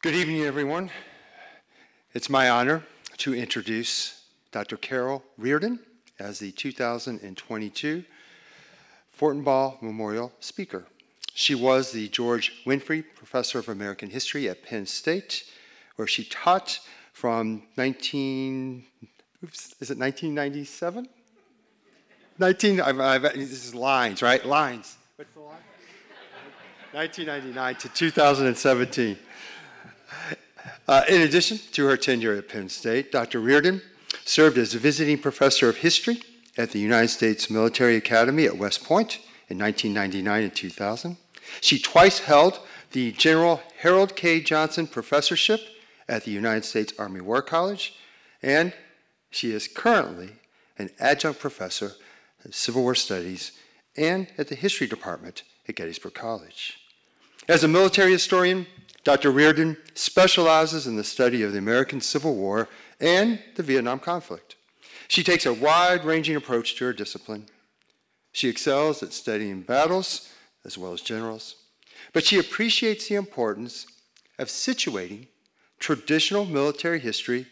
Good evening, everyone. It's my honor to introduce Dr. Carol Reardon as the 2022 Fortenbaugh Memorial Speaker. She was the George Winfree Professor of American History at Penn State, where she taught from 19, oops, is it 1997? 19, I've, I've, this is lines, right? Lines. What's the line? 1999 to 2017. Uh, in addition to her tenure at Penn State, Dr. Reardon served as a visiting professor of history at the United States Military Academy at West Point in 1999 and 2000. She twice held the General Harold K. Johnson Professorship at the United States Army War College, and she is currently an adjunct professor of Civil War Studies and at the History Department at Gettysburg College. As a military historian, Dr. Reardon specializes in the study of the American Civil War and the Vietnam conflict. She takes a wide ranging approach to her discipline. She excels at studying battles as well as generals, but she appreciates the importance of situating traditional military history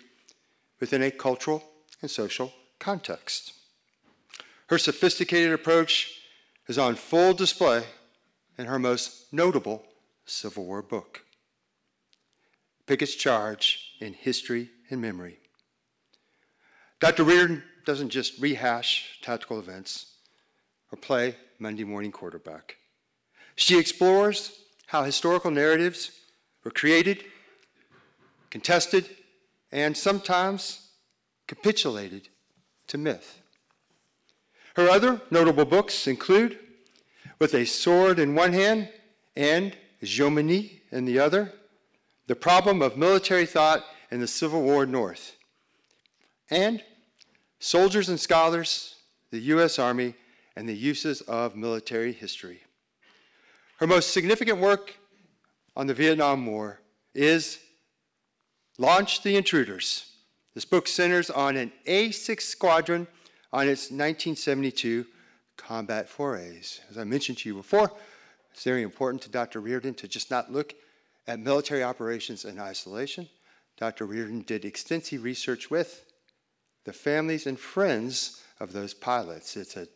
within a cultural and social context. Her sophisticated approach is on full display in her most notable Civil War book, Pickett's Charge in History and Memory. Dr. Reardon doesn't just rehash tactical events or play Monday morning quarterback. She explores how historical narratives were created, contested, and sometimes capitulated to myth. Her other notable books include With a Sword in One Hand and Jomini in the other, The Problem of Military Thought in the Civil War North, and Soldiers and Scholars, the U.S. Army, and the Uses of Military History. Her most significant work on the Vietnam War is Launch the Intruders. This book centers on an A6 squadron on its 1972 combat forays. As I mentioned to you before, it's very important to Dr. Reardon to just not look at military operations in isolation. Dr. Reardon did extensive research with the families and friends of those pilots. It's a,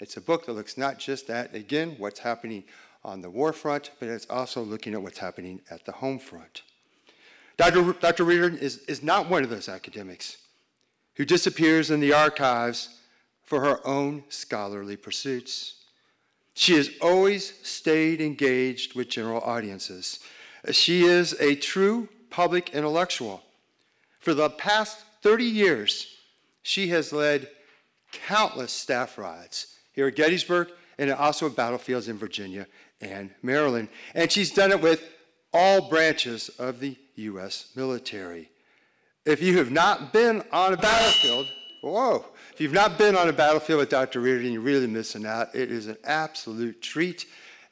it's a book that looks not just at, again, what's happening on the war front, but it's also looking at what's happening at the home front. Dr. Dr. Reardon is, is not one of those academics who disappears in the archives for her own scholarly pursuits. She has always stayed engaged with general audiences. She is a true public intellectual. For the past 30 years, she has led countless staff rides here at Gettysburg and also at battlefields in Virginia and Maryland. And she's done it with all branches of the U.S. military. If you have not been on a battlefield, whoa, if you've not been on a battlefield with Dr. Reardon, you're really missing out. It is an absolute treat.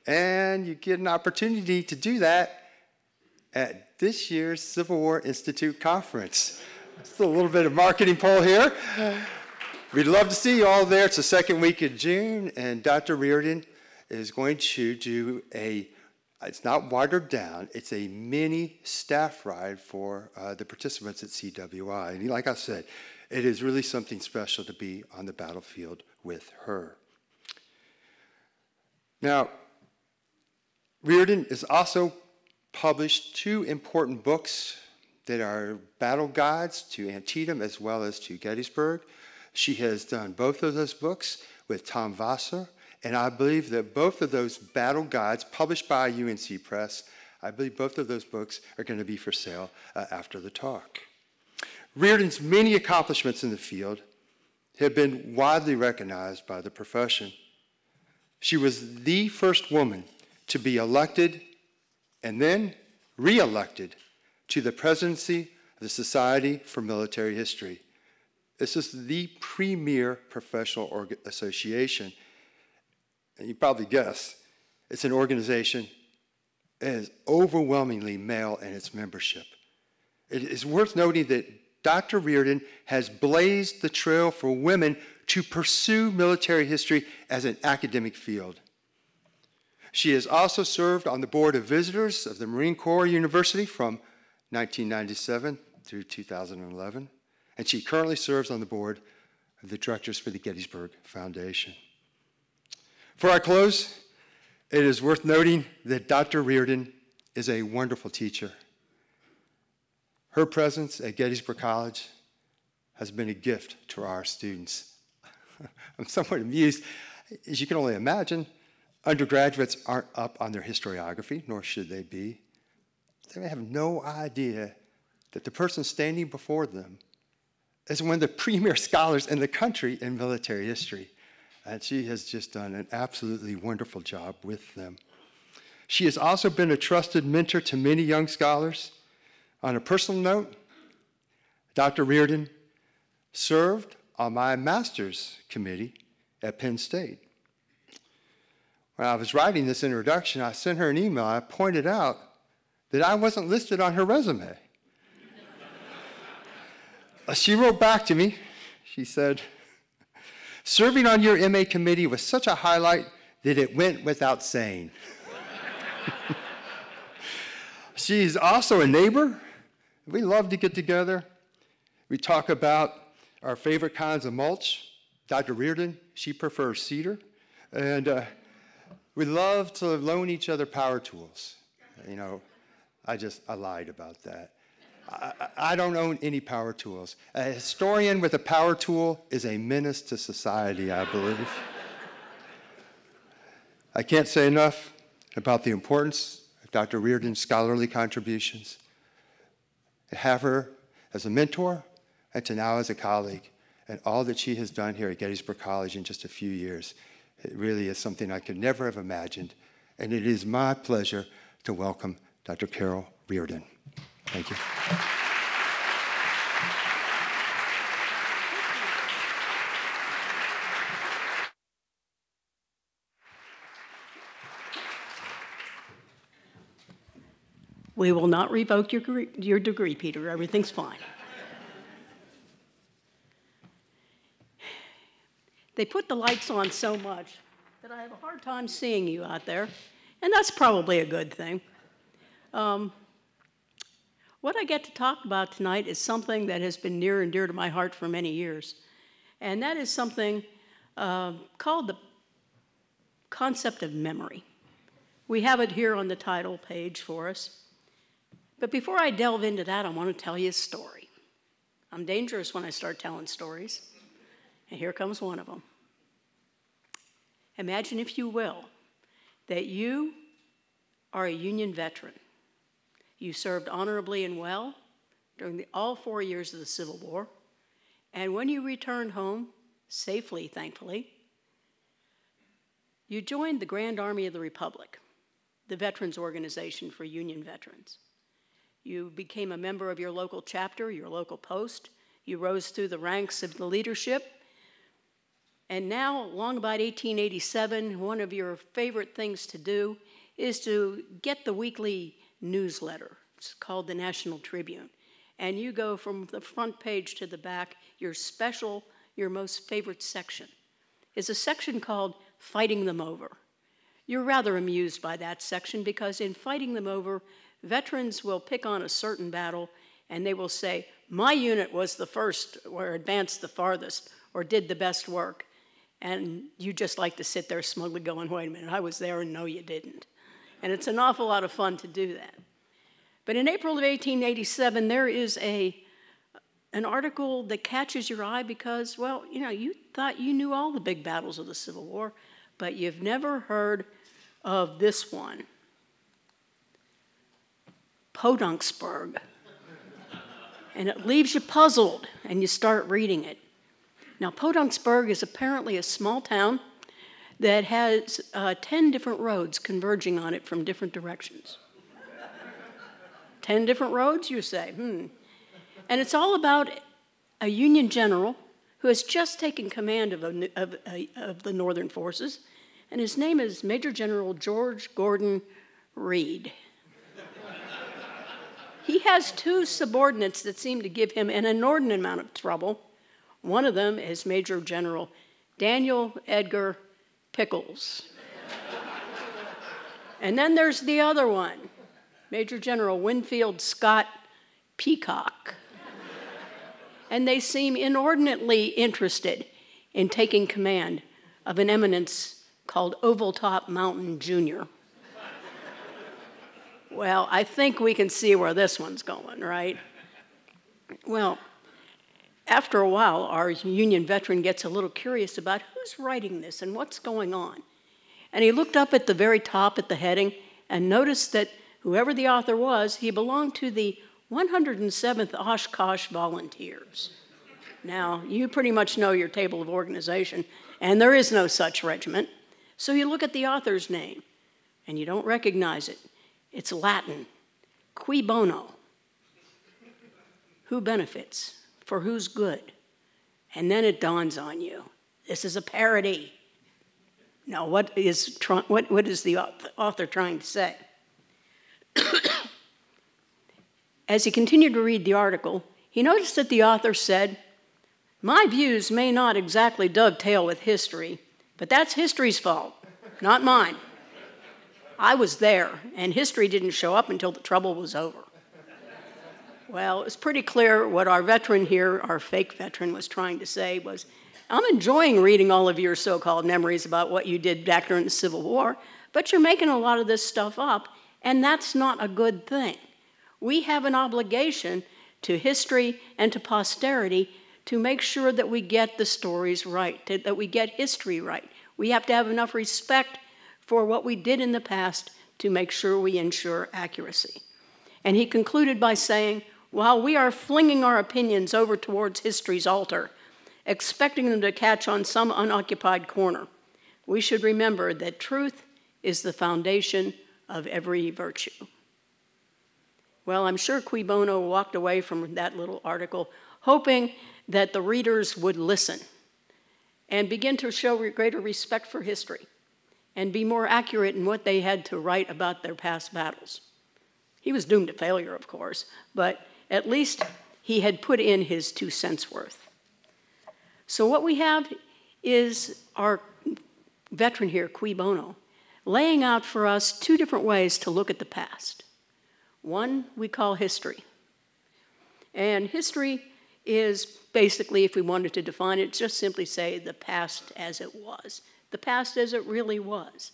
And you get an opportunity to do that at this year's Civil War Institute Conference. Just a little bit of marketing poll here. We'd love to see you all there. It's the second week of June, and Dr. Reardon is going to do a, it's not watered down, it's a mini staff ride for uh, the participants at CWI. And like I said, it is really something special to be on the battlefield with her. Now, Reardon is also published two important books that are battle guides to Antietam as well as to Gettysburg. She has done both of those books with Tom Vossler, and I believe that both of those battle guides, published by UNC Press, I believe both of those books are going to be for sale uh, after the talk. Reardon's many accomplishments in the field have been widely recognized by the profession. She was the first woman to be elected and then re-elected to the presidency of the Society for Military History. This is the premier professional association. And you probably guess, it's an organization that is overwhelmingly male in its membership. It is worth noting that Dr. Reardon has blazed the trail for women to pursue military history as an academic field. She has also served on the board of visitors of the Marine Corps University from 1997 through 2011, and she currently serves on the board of the directors for the Gettysburg Foundation. For our close, it is worth noting that Dr. Reardon is a wonderful teacher. Her presence at Gettysburg College has been a gift to our students. I'm somewhat amused. As you can only imagine, undergraduates aren't up on their historiography, nor should they be. They have no idea that the person standing before them is one of the premier scholars in the country in military history. And she has just done an absolutely wonderful job with them. She has also been a trusted mentor to many young scholars. On a personal note, Dr. Reardon served on my master's committee at Penn State. When I was writing this introduction, I sent her an email. I pointed out that I wasn't listed on her resume. she wrote back to me. She said, Serving on your MA committee was such a highlight that it went without saying. She's also a neighbor. We love to get together. We talk about our favorite kinds of mulch. Dr. Reardon, she prefers cedar. And uh, we love to loan each other power tools. You know, I just, I lied about that. I, I, don't own any power tools. A historian with a power tool is a menace to society, I believe. I can't say enough about the importance of Dr. Reardon's scholarly contributions. To have her as a mentor and to now as a colleague, and all that she has done here at Gettysburg College in just a few years, it really is something I could never have imagined. And it is my pleasure to welcome Dr. Carol Reardon. Thank you. We will not revoke your, your degree, Peter. Everything's fine. They put the lights on so much that I have a hard time seeing you out there, and that's probably a good thing. Um, what I get to talk about tonight is something that has been near and dear to my heart for many years, and that is something uh, called the concept of memory. We have it here on the title page for us. But before I delve into that, I want to tell you a story. I'm dangerous when I start telling stories, and here comes one of them. Imagine, if you will, that you are a Union veteran you served honorably and well during the, all four years of the Civil War. And when you returned home, safely, thankfully, you joined the Grand Army of the Republic, the Veterans Organization for Union Veterans. You became a member of your local chapter, your local post. You rose through the ranks of the leadership. And now, along about 1887, one of your favorite things to do is to get the weekly newsletter. It's called the National Tribune. And you go from the front page to the back, your special, your most favorite section is a section called Fighting Them Over. You're rather amused by that section because in Fighting Them Over, veterans will pick on a certain battle and they will say, My unit was the first or advanced the farthest or did the best work. And you just like to sit there smugly going, Wait a minute, I was there and no, you didn't. And it's an awful lot of fun to do that. But in April of 1887, there is a, an article that catches your eye because, well, you know, you thought you knew all the big battles of the Civil War, but you've never heard of this one Podunksburg. and it leaves you puzzled, and you start reading it. Now, Podunksburg is apparently a small town that has uh, 10 different roads converging on it from different directions. 10 different roads, you say? Hmm. And it's all about a Union general who has just taken command of, a, of, a, of the Northern forces, and his name is Major General George Gordon Reed. he has two subordinates that seem to give him an inordinate amount of trouble. One of them is Major General Daniel Edgar pickles. and then there's the other one, Major General Winfield Scott peacock. and they seem inordinately interested in taking command of an eminence called Ovaltop Mountain Jr. well, I think we can see where this one's going, right? Well, after a while, our Union veteran gets a little curious about who's writing this and what's going on. And he looked up at the very top at the heading and noticed that whoever the author was, he belonged to the 107th Oshkosh Volunteers. Now, you pretty much know your table of organization, and there is no such regiment. So you look at the author's name, and you don't recognize it. It's Latin, cui bono. Who benefits? For whose good? And then it dawns on you this is a parody. Now, what is, what, what is the author trying to say? As he continued to read the article, he noticed that the author said, My views may not exactly dovetail with history, but that's history's fault, not mine. I was there, and history didn't show up until the trouble was over. Well, it's pretty clear what our veteran here, our fake veteran, was trying to say was I'm enjoying reading all of your so called memories about what you did back during the Civil War, but you're making a lot of this stuff up, and that's not a good thing. We have an obligation to history and to posterity to make sure that we get the stories right, that we get history right. We have to have enough respect for what we did in the past to make sure we ensure accuracy. And he concluded by saying, while we are flinging our opinions over towards history's altar, expecting them to catch on some unoccupied corner. We should remember that truth is the foundation of every virtue. Well, I'm sure Cui Bono walked away from that little article hoping that the readers would listen and begin to show greater respect for history and be more accurate in what they had to write about their past battles. He was doomed to failure, of course, but at least he had put in his two cents worth. So, what we have is our veteran here, Cui Bono, laying out for us two different ways to look at the past. One we call history. And history is basically, if we wanted to define it, just simply say the past as it was, the past as it really was.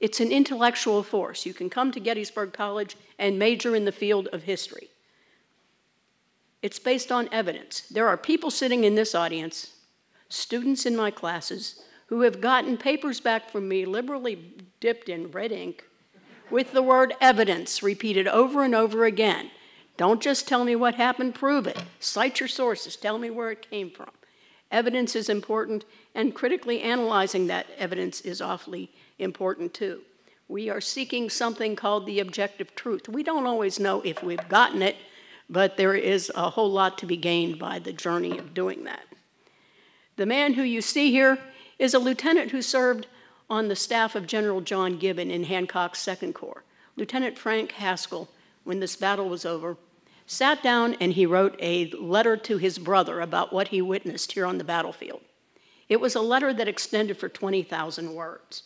It's an intellectual force. You can come to Gettysburg College and major in the field of history. It's based on evidence. There are people sitting in this audience, students in my classes, who have gotten papers back from me liberally dipped in red ink with the word evidence repeated over and over again. Don't just tell me what happened, prove it. Cite your sources, tell me where it came from. Evidence is important, and critically analyzing that evidence is awfully important too. We are seeking something called the objective truth. We don't always know if we've gotten it, but there is a whole lot to be gained by the journey of doing that. The man who you see here is a lieutenant who served on the staff of General John Gibbon in Hancock's Second Corps. Lieutenant Frank Haskell, when this battle was over, sat down and he wrote a letter to his brother about what he witnessed here on the battlefield. It was a letter that extended for 20,000 words.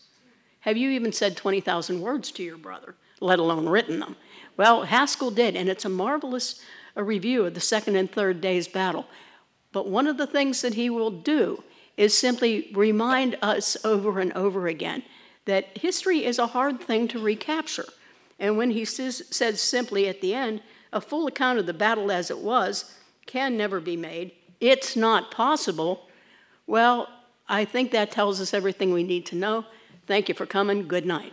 Have you even said 20,000 words to your brother, let alone written them? Well, Haskell did, and it's a marvelous a review of the second and third day's battle. But one of the things that he will do is simply remind us over and over again that history is a hard thing to recapture. And when he says, says simply at the end, a full account of the battle as it was can never be made, it's not possible, well, I think that tells us everything we need to know. Thank you for coming. Good night.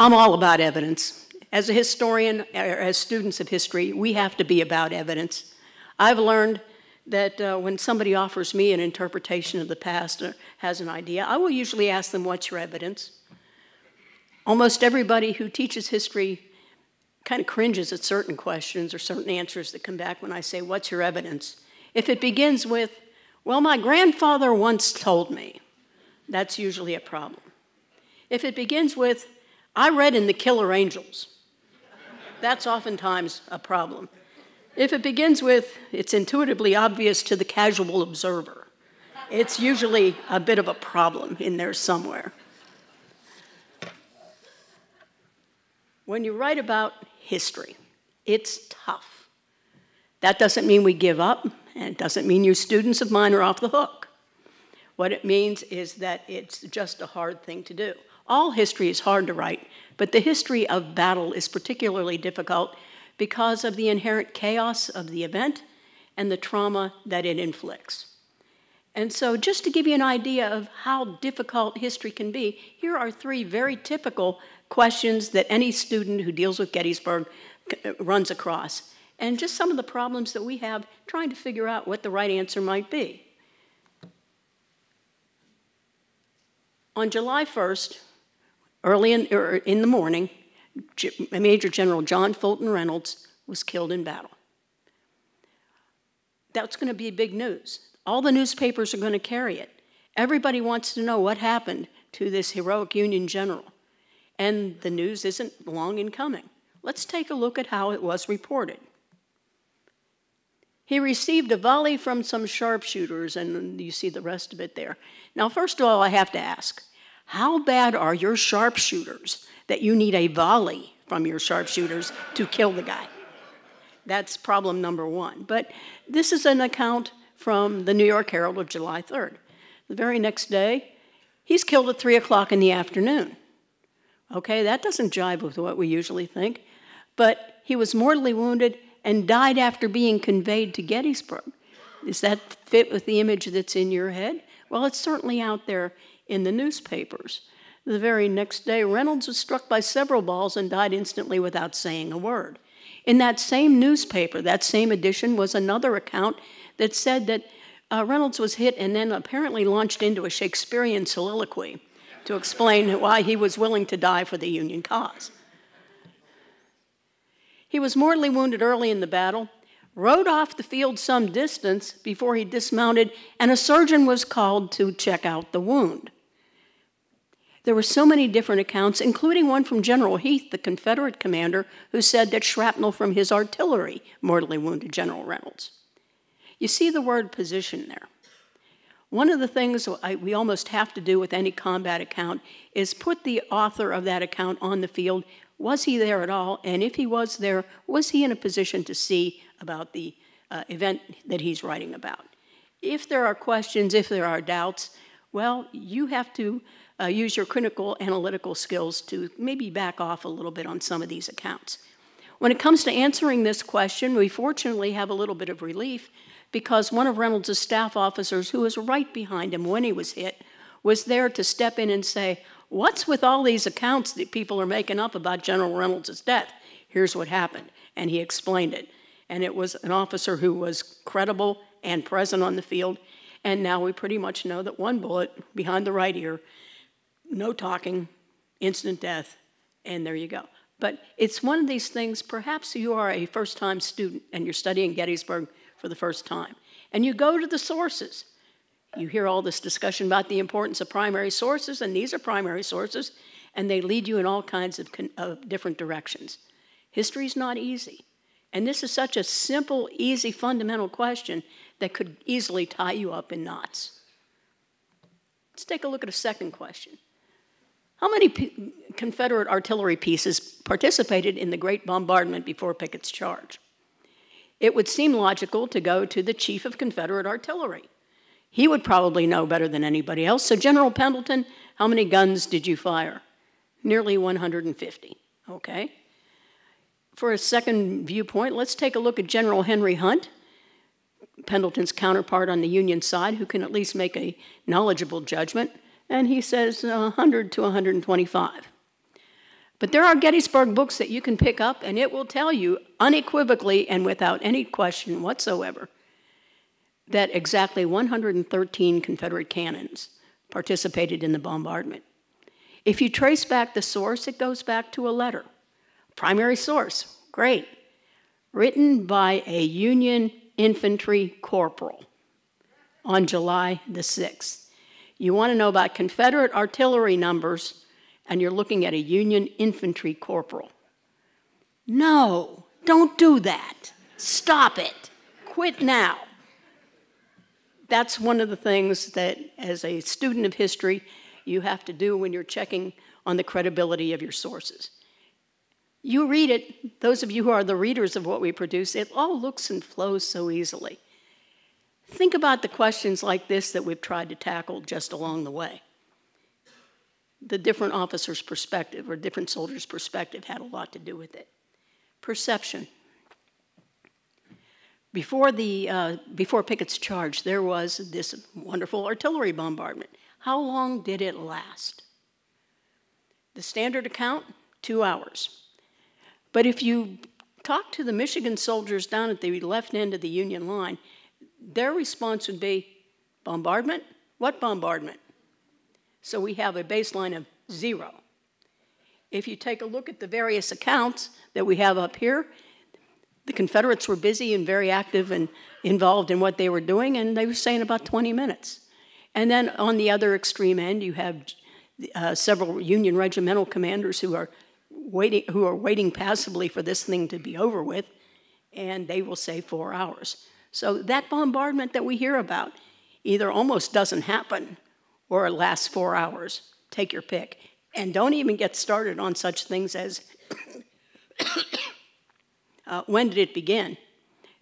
I'm all about evidence. As a historian, or as students of history, we have to be about evidence. I've learned that uh, when somebody offers me an interpretation of the past or has an idea, I will usually ask them, What's your evidence? Almost everybody who teaches history kind of cringes at certain questions or certain answers that come back when I say, What's your evidence? If it begins with, Well, my grandfather once told me, that's usually a problem. If it begins with, I read in The Killer Angels. That's oftentimes a problem. If it begins with, it's intuitively obvious to the casual observer, it's usually a bit of a problem in there somewhere. when you write about history, it's tough. That doesn't mean we give up, and it doesn't mean you students of mine are off the hook. What it means is that it's just a hard thing to do. All history is hard to write, but the history of battle is particularly difficult because of the inherent chaos of the event and the trauma that it inflicts. And so, just to give you an idea of how difficult history can be, here are three very typical questions that any student who deals with Gettysburg uh, runs across, and just some of the problems that we have trying to figure out what the right answer might be. On July 1st, early in, er, in the morning, Major General John Fulton Reynolds was killed in battle. That's going to be big news. All the newspapers are going to carry it. Everybody wants to know what happened to this heroic Union general. And the news isn't long in coming. Let's take a look at how it was reported. He received a volley from some sharpshooters, and you see the rest of it there. Now, first of all, I have to ask how bad are your sharpshooters that you need a volley from your sharpshooters to kill the guy? That's problem number one. But this is an account from the New York Herald of July 3rd. The very next day, he's killed at 3 o'clock in the afternoon. Okay, that doesn't jive with what we usually think. But he was mortally wounded and died after being conveyed to Gettysburg. Does that fit with the image that's in your head? Well, it's certainly out there in the newspapers. The very next day, Reynolds was struck by several balls and died instantly without saying a word. In that same newspaper, that same edition, was another account that said that uh, Reynolds was hit and then apparently launched into a Shakespearean soliloquy to explain why he was willing to die for the Union cause. He was mortally wounded early in the battle, rode off the field some distance before he dismounted, and a surgeon was called to check out the wound. There were so many different accounts, including one from General Heth, the Confederate commander, who said that shrapnel from his artillery mortally wounded General Reynolds. You see the word position there. One of the things I, we almost have to do with any combat account is put the author of that account on the field. Was he there at all? And if he was there, was he in a position to see about the uh, event that he's writing about? If there are questions, if there are doubts, well, you have to uh, use your critical analytical skills to maybe back off a little bit on some of these accounts. When it comes to answering this question, we fortunately have a little bit of relief because one of Reynolds' staff officers, who was right behind him when he was hit, was there to step in and say, What's with all these accounts that people are making up about General Reynolds' death? Here's what happened. And he explained it. And it was an officer who was credible and present on the field. And now we pretty much know that one bullet behind the right ear no talking, instant death, and there you go. But it's one of these things, perhaps you are a first time student and you're studying Gettysburg for the first time, and you go to the sources. You hear all this discussion about the importance of primary sources, and these are primary sources, and they lead you in all kinds of, of different directions. History is not easy. And this is such a simple, easy, fundamental question that could easily tie you up in knots. Let's take a look at a second question. How many P- Confederate artillery pieces participated in the Great Bombardment before Pickett's charge? It would seem logical to go to the Chief of Confederate Artillery. He would probably know better than anybody else. So, General Pendleton, how many guns did you fire? Nearly 150. Okay. For a second viewpoint, let's take a look at General Henry Hunt, Pendleton's counterpart on the Union side, who can at least make a knowledgeable judgment and he says uh, 100 to 125. But there are Gettysburg books that you can pick up, and it will tell you unequivocally and without any question whatsoever that exactly 113 Confederate cannons participated in the bombardment. If you trace back the source, it goes back to a letter. Primary source, great. Written by a Union infantry corporal on July the 6th. You want to know about Confederate artillery numbers, and you're looking at a Union infantry corporal. No, don't do that. Stop it. Quit now. That's one of the things that, as a student of history, you have to do when you're checking on the credibility of your sources. You read it, those of you who are the readers of what we produce, it all looks and flows so easily. Think about the questions like this that we've tried to tackle just along the way. The different officer's perspective or different soldier's perspective had a lot to do with it. Perception. Before, the, uh, before Pickett's charge, there was this wonderful artillery bombardment. How long did it last? The standard account, two hours. But if you talk to the Michigan soldiers down at the left end of the Union line, their response would be bombardment? What bombardment? So we have a baseline of zero. If you take a look at the various accounts that we have up here, the Confederates were busy and very active and involved in what they were doing, and they were saying about 20 minutes. And then on the other extreme end, you have uh, several Union regimental commanders who are waiting, who are waiting passively for this thing to be over with, and they will say four hours. So that bombardment that we hear about either almost doesn't happen or it lasts four hours. Take your pick. And don't even get started on such things as uh, when did it begin?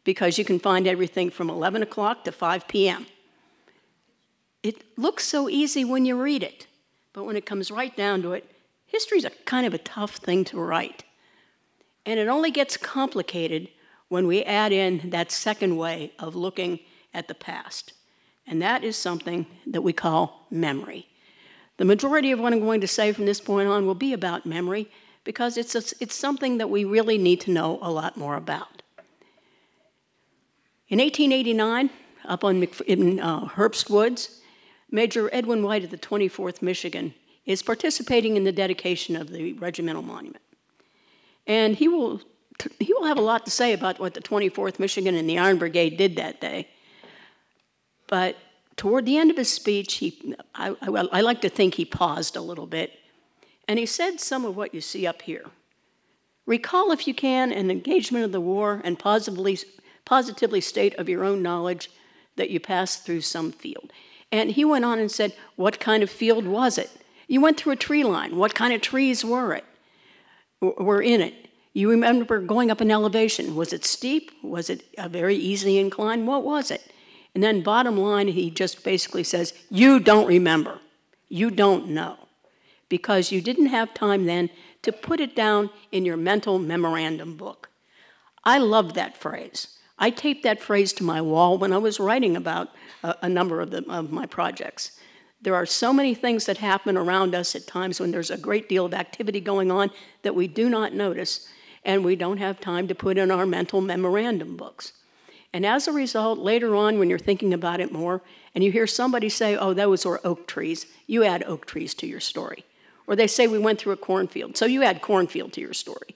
Because you can find everything from 11 o'clock to 5 p.m. It looks so easy when you read it, but when it comes right down to it, history is a kind of a tough thing to write. And it only gets complicated when we add in that second way of looking at the past. And that is something that we call memory. The majority of what I'm going to say from this point on will be about memory because it's, a, it's something that we really need to know a lot more about. In 1889, up on in uh, Herbst Woods, Major Edwin Wight of the 24th Michigan is participating in the dedication of the regimental monument. And he will, he will have a lot to say about what the 24th Michigan and the Iron Brigade did that day. But toward the end of his speech, he, I, I, I like to think he paused a little bit, and he said some of what you see up here. Recall, if you can, an engagement of the war and positively, positively state of your own knowledge that you passed through some field. And he went on and said, What kind of field was it? You went through a tree line. What kind of trees were it? Were in it? You remember going up an elevation. Was it steep? Was it a very easy incline? What was it? And then, bottom line, he just basically says, You don't remember. You don't know. Because you didn't have time then to put it down in your mental memorandum book. I love that phrase. I taped that phrase to my wall when I was writing about a, a number of, the, of my projects. There are so many things that happen around us at times when there's a great deal of activity going on that we do not notice, and we don't have time to put in our mental memorandum books. And as a result, later on, when you're thinking about it more, and you hear somebody say, oh, those were oak trees, you add oak trees to your story. Or they say we went through a cornfield, so you add cornfield to your story.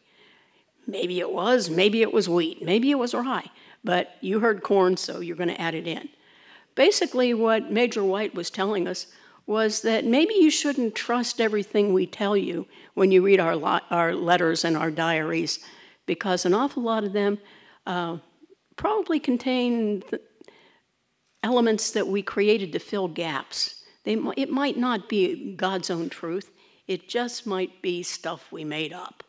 Maybe it was, maybe it was wheat, maybe it was rye, but you heard corn, so you're going to add it in. Basically, what Major Wight was telling us was that maybe you shouldn't trust everything we tell you when you read our, our letters and our diaries, because an awful lot of them uh, probably contain elements that we created to fill gaps. They, it might not be God's own truth, it just might be stuff we made up.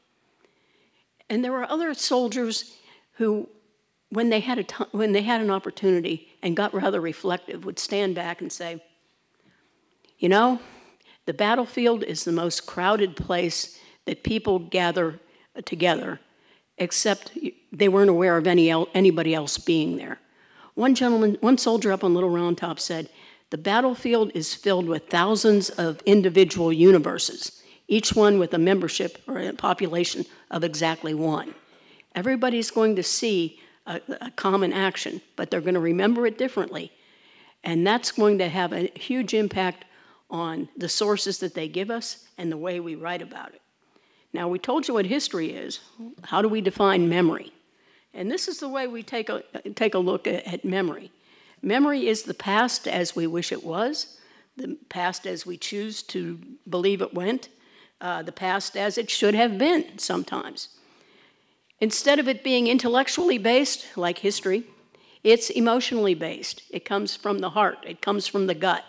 And there were other soldiers who, when they had, a t- when they had an opportunity and got rather reflective, would stand back and say, You know, the battlefield is the most crowded place that people gather uh, together except they weren't aware of any el- anybody else being there. One gentleman, one soldier up on Little Round Top said, The battlefield is filled with thousands of individual universes, each one with a membership or a population of exactly one. Everybody's going to see a, a common action, but they're going to remember it differently. And that's going to have a huge impact on the sources that they give us and the way we write about it. Now, we told you what history is. How do we define memory? And this is the way we take a, take a look at, at memory. Memory is the past as we wish it was, the past as we choose to believe it went, uh, the past as it should have been sometimes. Instead of it being intellectually based, like history, it's emotionally based. It comes from the heart, it comes from the gut.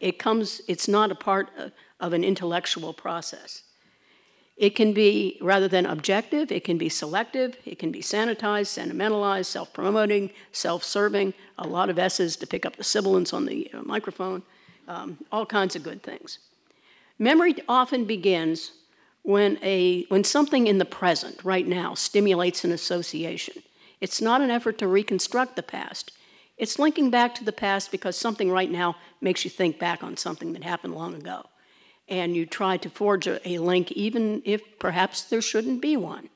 It comes, it's not a part of, an intellectual process. It can be, rather than objective, it can be selective, it can be sanitized, sentimentalized, self promoting, self serving, a lot of S's to pick up the sibilants on the uh, microphone, um, all kinds of good things. Memory often begins when, a, when something in the present, right now, stimulates an association. It's not an effort to reconstruct the past. It's linking back to the past because something right now makes you think back on something that happened long ago and you try to forge a, a link even if perhaps there shouldn't be one.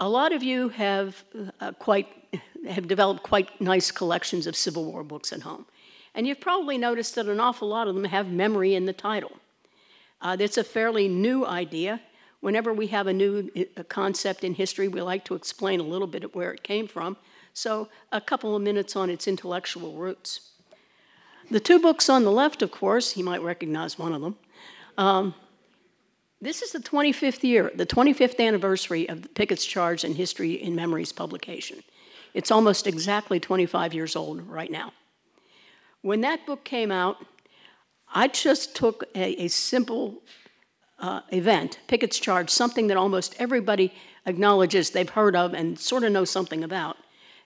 A lot of you have uh, quite have developed quite nice collections of Civil War books at home. And you've probably noticed that an awful lot of them have memory in the title. Uh, that's a fairly new idea. Whenever we have a new a concept in history, we like to explain a little bit of where it came from. So, a couple of minutes on its intellectual roots. The two books on the left, of course, he might recognize one of them. Um, this is the 25th year, the 25th anniversary of the Pickett's Charge in History and Memory's publication. It's almost exactly 25 years old right now. When that book came out, I just took a, a simple uh, event, Pickett's Charge, something that almost everybody acknowledges they've heard of and sort of know something about,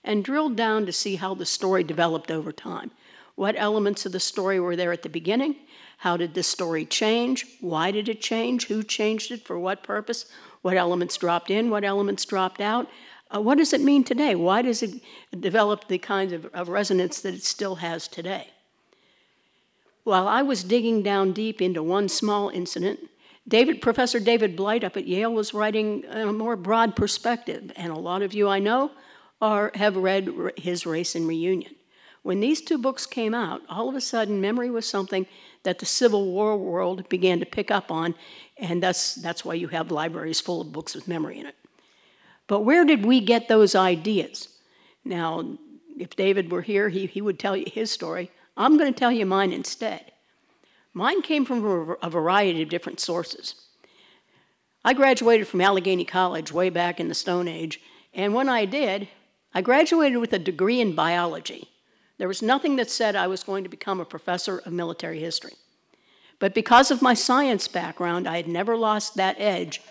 and drilled down to see how the story developed over time. What elements of the story were there at the beginning? How did the story change? Why did it change? Who changed it? For what purpose? What elements dropped in? What elements dropped out? Uh, what does it mean today? Why does it develop the kind of, of resonance that it still has today? While I was digging down deep into one small incident, David, Professor David Blight up at Yale was writing a more broad perspective, and a lot of you I know are, have read his Race and Reunion. When these two books came out, all of a sudden memory was something that the Civil War world began to pick up on, and that's, that's why you have libraries full of books with memory in it. But where did we get those ideas? Now, if David were here, he, he would tell you his story. I'm going to tell you mine instead. Mine came from a variety of different sources. I graduated from Allegheny College way back in the Stone Age, and when I did, I graduated with a degree in biology. There was nothing that said I was going to become a professor of military history. But because of my science background, I had never lost that edge,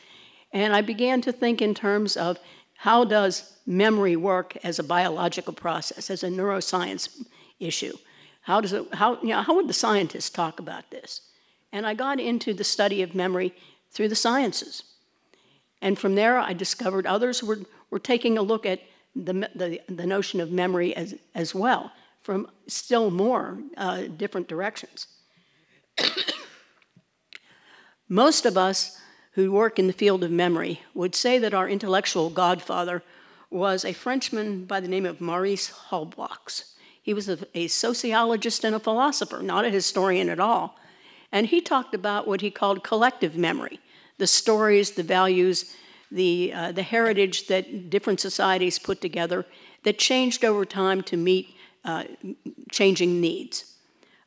and I began to think in terms of how does memory work as a biological process, as a neuroscience issue? How, does it, how, you know, how would the scientists talk about this? And I got into the study of memory through the sciences. And from there, I discovered others were, were taking a look at the, the, the notion of memory as, as well from still more uh, different directions. Most of us who work in the field of memory would say that our intellectual godfather was a Frenchman by the name of Maurice Halbwachs. He was a, a, sociologist and a philosopher, not a historian at all. And he talked about what he called collective memory the stories, the values, the, uh, the heritage that different societies put together that changed over time to meet uh, changing needs.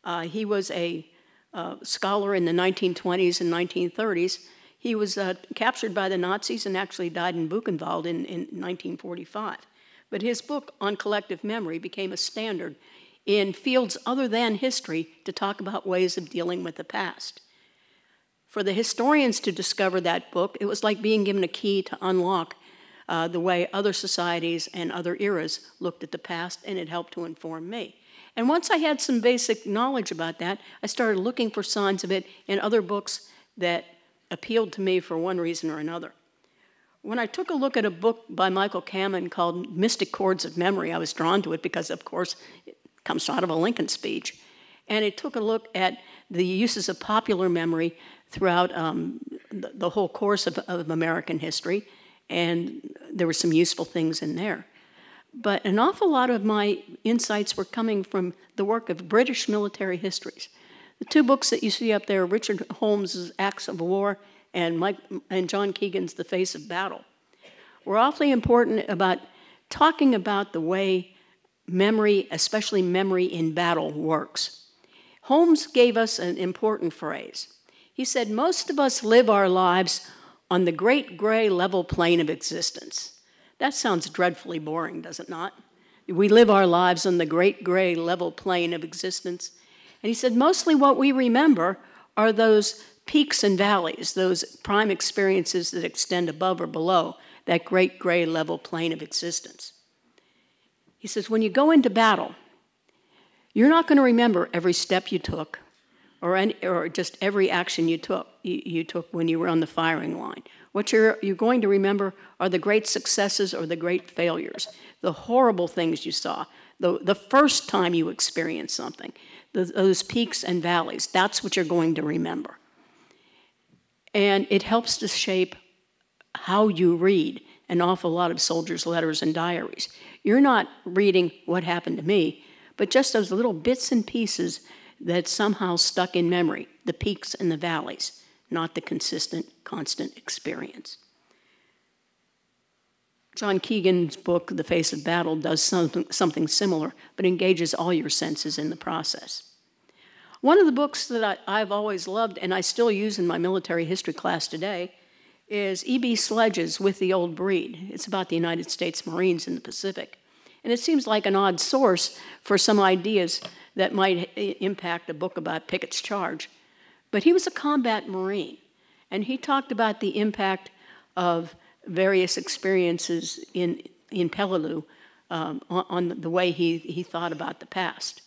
Uh, he was a uh, scholar in the 1920s and 1930s. He was uh, captured by the Nazis and actually died in Buchenwald in, in 1945. But his book on collective memory became a standard in fields other than history to talk about ways of dealing with the past. For the historians to discover that book, it was like being given a key to unlock uh, the way other societies and other eras looked at the past, and it helped to inform me. And once I had some basic knowledge about that, I started looking for signs of it in other books that appealed to me for one reason or another. When I took a look at a book by Michael Kammen called Mystic Chords of Memory, I was drawn to it because, of course, it comes out of a Lincoln speech. And it took a look at the uses of popular memory throughout um, the, the, whole course of, of American history and there were some useful things in there. But an awful lot of my insights were coming from the work of British military histories. The two books that you see up there, Richard Holmes's Acts of War and, Mike, and John Keegan's The Face of Battle, were awfully important about talking about the way memory, especially memory in battle, works. Holmes gave us an important phrase. He said, Most of us live our lives on the great gray level plane of existence. That sounds dreadfully boring, does it not? We live our lives on the great gray level plane of existence. And he said, mostly what we remember are those peaks and valleys, those prime experiences that extend above or below that great gray level plane of existence. He says, when you go into battle, you're not going to remember every step you took or, any, or just every action you took, you, you took when you were on the firing line. What you're, you're going to remember are the great successes or the great failures, the horrible things you saw, the, the first time you experienced something, the, those peaks and valleys. That's what you're going to remember. And it helps to shape how you read an awful lot of soldiers' letters and diaries. You're not reading what happened to me, but just those little bits and pieces that somehow stuck in memory, the peaks and the valleys, not the consistent, constant experience. John Keegan's book, The Face of Battle, does something, something similar, but engages all your senses in the process. One of the books that I, have always loved and I still use in my military history class today is E.B. Sledge's With the Old Breed. It's about the United States Marines in the Pacific. And it seems like an odd source for some ideas that might impact a book about Pickett's charge. But he was a combat Marine, and he talked about the impact of various experiences in, in Peleliu um, on, on the way he, he thought about the past.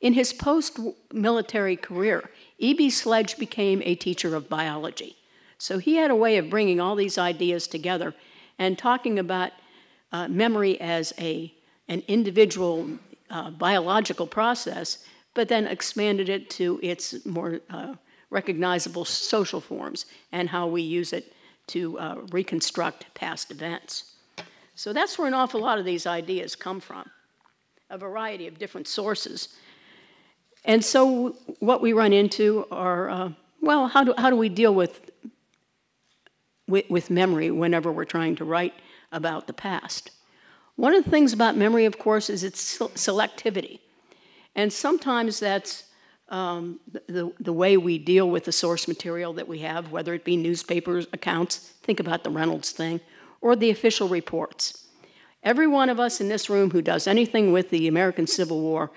In his post military career, E.B. Sledge became a teacher of biology. So he had a way of bringing all these ideas together and talking about uh, memory as a, an individual uh, biological process, but then expanded it to its more uh, recognizable social forms and how we use it to uh, reconstruct past events. So that's where an awful lot of these ideas come from, a variety of different sources. And so what we run into are, uh, well, how do, how do we deal with, with, with memory whenever we're trying to write about the past? One of the things about memory, of course, is its selectivity. And sometimes that's um, the, the way we deal with the source material that we have, whether it be newspapers, accounts, think about the Reynolds thing, or the official reports. Every one of us in this room who does anything with the American Civil War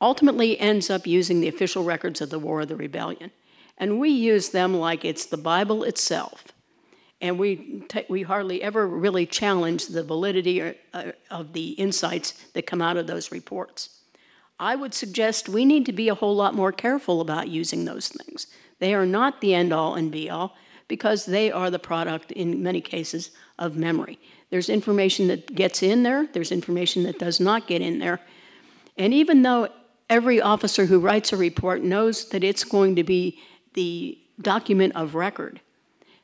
ultimately ends up using the official records of the War of the Rebellion. And we use them like it's the Bible itself. And we, we hardly ever really challenge the validity uh, of the insights that come out of those reports. I would suggest we need to be a whole lot more careful about using those things. They are not the end all and be all because they are the product, in many cases, of memory. There's information that gets in there, there's information that does not get in there. And even though every officer who writes a report knows that it's going to be the document of record,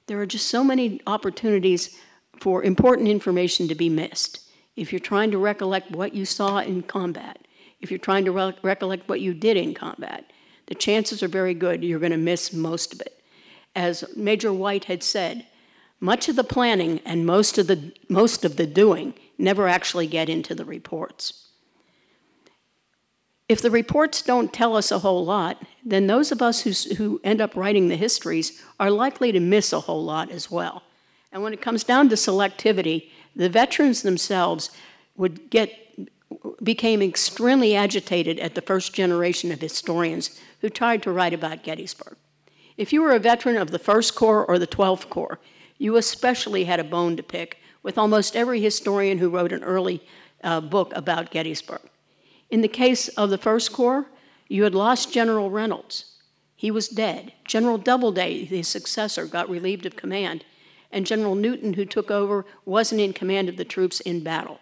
there are just so many opportunities for important information to be missed. If you're trying to recollect what you saw in combat, if you're trying to re recollect what you did in combat, the chances are very good you're going to miss most of it. As Major Wight had said, much of the planning and most of the, most of the doing never actually get into the reports. If the reports don't tell us a whole lot, then those of us who, who end up writing the histories are likely to miss a whole lot as well. And when it comes down to selectivity, the veterans themselves would get became extremely agitated at the first generation of historians who tried to write about Gettysburg. If you were a veteran of the 1st Corps or the 12th Corps, you especially had a bone to pick with almost every historian who wrote an early uh, book about Gettysburg. In the case of the 1st Corps, you had lost General Reynolds. He was dead. General Doubleday, his successor, got relieved of command, and General Newton, who took over, wasn't in command of the troops in battle.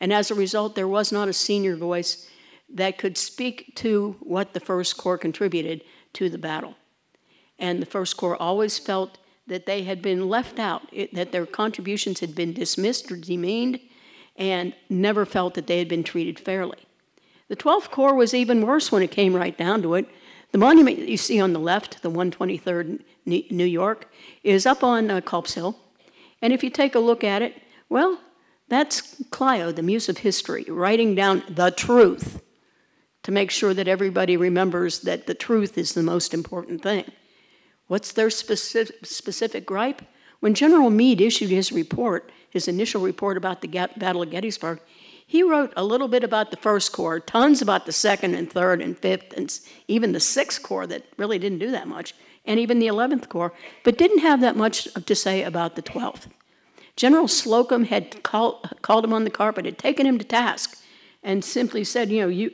And as a result, there was not a senior voice that could speak to what the First Corps contributed to the battle. And the First Corps always felt that they had been left out, it, that their contributions had been dismissed or demeaned, and never felt that they had been treated fairly. The 12th Corps was even worse when it came right down to it. The monument that you see on the left, the 123rd New York, is up on uh, Culp's Hill. And if you take a look at it, well, that's Clio, the muse of history, writing down the truth to make sure that everybody remembers that the truth is the most important thing. What's their specific, specific gripe? When General Meade issued his report, his initial report about the Battle of Gettysburg, He wrote a little bit about the First Corps, tons about the Second and Third and Fifth, and even the Sixth Corps that really didn't do that much, and even the Eleventh Corps, but didn't have that much to say about the Twelfth. General Slocum had call, called him on the carpet, had taken him to task, and simply said, You know, you,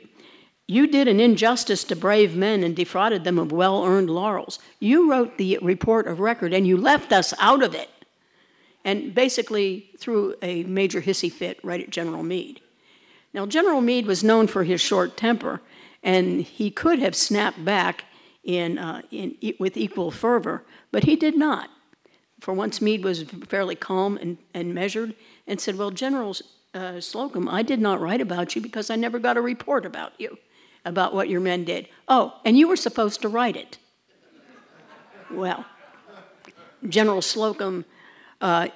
you did an injustice to brave men and defrauded them of well earned laurels. You wrote the report of record and you left us out of it. And basically threw a major hissy fit right at General Meade. Now, General Meade was known for his short temper, and he could have snapped back in, uh, in, with equal fervor, but he did not. For once, Meade was fairly calm and, and measured and said, Well, General uh, Slocum, I did not write about you because I never got a report about you, about what your men did. Oh, and you were supposed to write it. well, General Slocum uh,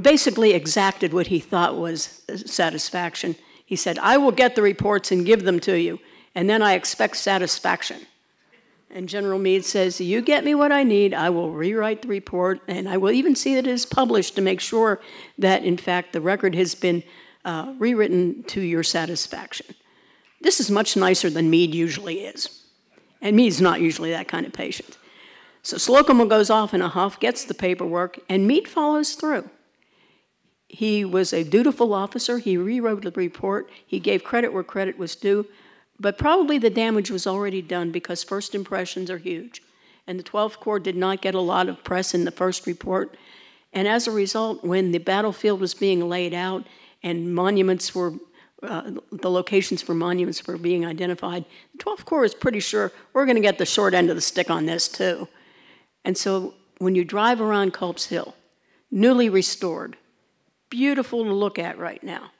basically exacted what he thought was satisfaction. He said, I will get the reports and give them to you, and then I expect satisfaction. And General Meade says, You get me what I need, I will rewrite the report, and I will even see that it is published to make sure that, in fact, the record has been uh, rewritten to your satisfaction. This is much nicer than Meade usually is. And Meade's not usually that kind of patient. So Slocum goes off in a huff, gets the paperwork, and Meade follows through. He was a dutiful officer. He rewrote the report. He gave credit where credit was due. But probably the damage was already done because first impressions are huge. And the 12th Corps did not get a lot of press in the first report. And as a result, when the battlefield was being laid out and monuments were, uh, the locations for monuments were being identified, the 12th Corps is pretty sure we're going to get the short end of the stick on this too. And so when you drive around Culp's Hill, newly restored, beautiful to look at right now.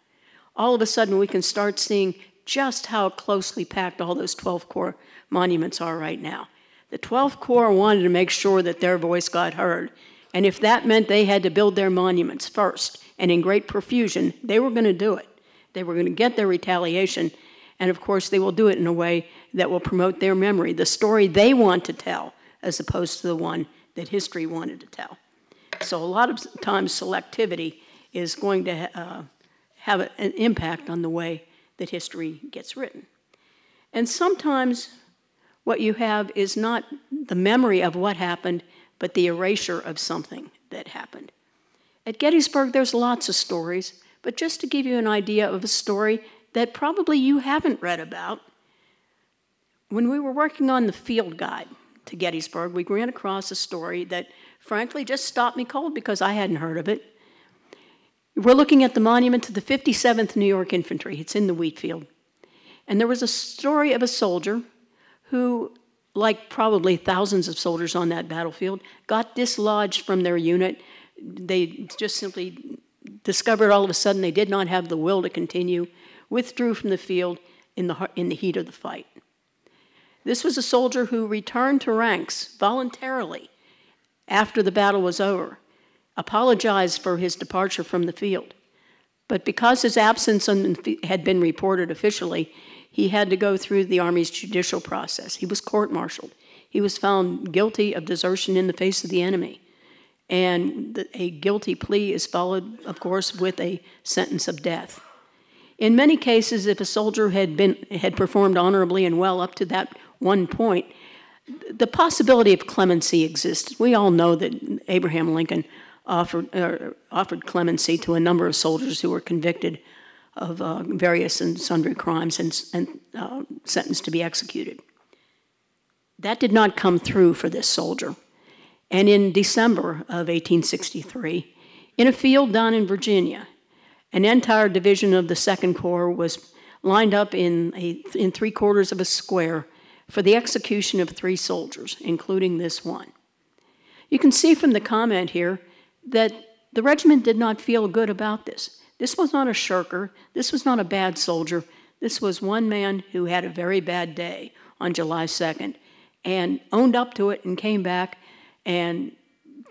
All of a sudden, we can start seeing just how closely packed all those 12 Corps monuments are right now. The 12th Corps wanted to make sure that their voice got heard, and if that meant they had to build their monuments first and in great profusion, they were going to do it. They were going to get their retaliation, and of course, they will do it in a way that will promote their memory, the story they want to tell, as opposed to the one that history wanted to tell. So, a lot of times, selectivity is going to uh, have an impact on the way that history gets written. And sometimes what you have is not the memory of what happened, but the erasure of something that happened. At Gettysburg, there's lots of stories, but just to give you an idea of a story that probably you haven't read about, when we were working on the field guide to Gettysburg, we ran across a story that frankly just stopped me cold because I hadn't heard of it. We're looking at the monument to the 57th New York Infantry. It's in the wheat field. And there was a story of a soldier who, like probably thousands of soldiers on that battlefield, got dislodged from their unit. They just simply discovered all of a sudden they did not have the will to continue, withdrew from the field in the, in the heat of the fight. This was a soldier who returned to ranks voluntarily after the battle was over apologized for his departure from the field. But because his absence had been reported officially, he had to go through the Army's judicial process. He was court martialed. He was found guilty of desertion in the face of the enemy. And a guilty plea is followed, of course, with a sentence of death. In many cases, if a soldier had, been, had performed honorably and well up to that one point, the possibility of clemency exists. We all know that Abraham Lincoln offered, uh, offered clemency to a number of soldiers who were convicted of uh, various and sundry crimes and, and uh, sentenced to be executed. That did not come through for this soldier. And in December of 1863, in a field down in Virginia, an entire division of the Second Corps was lined up in, a, in three quarters of a square for the execution of three soldiers, including this one. You can see from the comment here that the regiment did not feel good about this. This was not a shirker, this was not a bad soldier. This was one man who had a very bad day on July 2nd and owned up to it and came back, and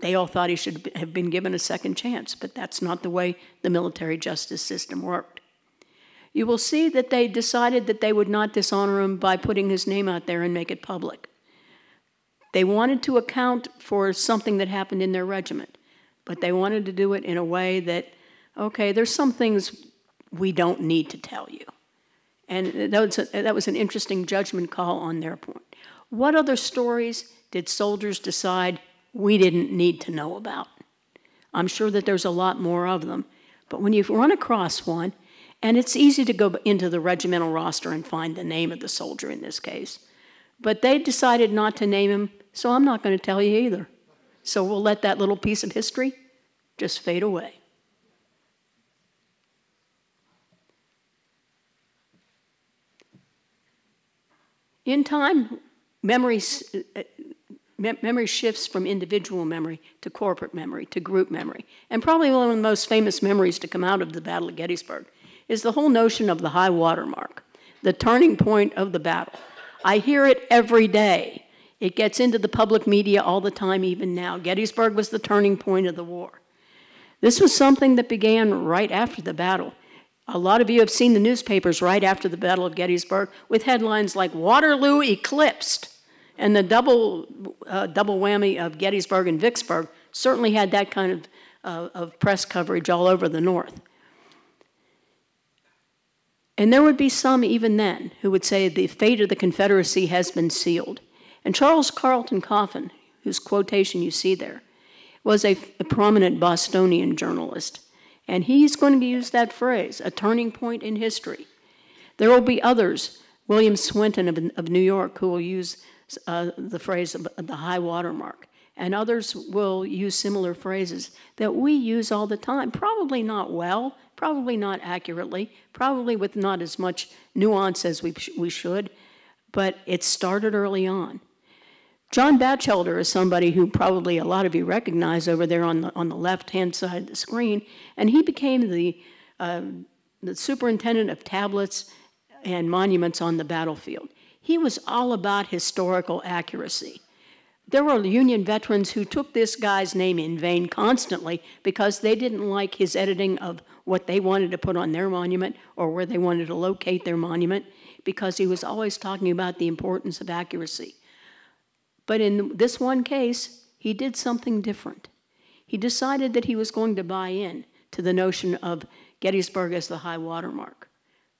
they all thought he should have been given a second chance, but that's not the way the military justice system worked. You will see that they decided that they would not dishonor him by putting his name out there and make it public. They wanted to account for something that happened in their regiment but they wanted to do it in a way that, okay, there's some things we don't need to tell you. And that was, a, that was an interesting judgment call on their point. What other stories did soldiers decide we didn't need to know about? I'm sure that there's a lot more of them. But when you run across one, and it's easy to go into the regimental roster and find the name of the soldier in this case. But they decided not to name him, so I'm not going to tell you either. So we'll let that little piece of history just fade away. In time, memory, uh, memory shifts from individual memory to corporate memory to group memory. And probably one of the most famous memories to come out of the Battle of Gettysburg is the whole notion of the high water mark, the turning point of the battle. I hear it every day. It gets into the public media all the time, even now. Gettysburg was the turning point of the war. This was something that began right after the battle. A lot of you have seen the newspapers right after the Battle of Gettysburg with headlines like Waterloo eclipsed. And the double, uh, double whammy of Gettysburg and Vicksburg certainly had that kind of, uh, of press coverage all over the North. And there would be some even then who would say the fate of the Confederacy has been sealed. And Charles Carlton Coffin, whose quotation you see there, was a, a prominent Bostonian journalist. And he's going to use that phrase, a turning point in history. There will be others, William Swinton of, of New York, who will use uh, the phrase of the high water mark. And others will use similar phrases that we use all the time, probably not well, probably not accurately, probably with not as much nuance as we, sh we should, but it started early on. John Bachelder is somebody who probably a lot of you recognize over there on the, on the left-hand side of the screen, and he became the, uh, the superintendent of tablets and monuments on the battlefield. He was all about historical accuracy. There were Union veterans who took this guy's name in vain constantly because they didn't like his editing of what they wanted to put on their monument or where they wanted to locate their monument because he was always talking about the importance of accuracy. But in this one case, he did something different. He decided that he was going to buy in to the notion of Gettysburg as the high water mark.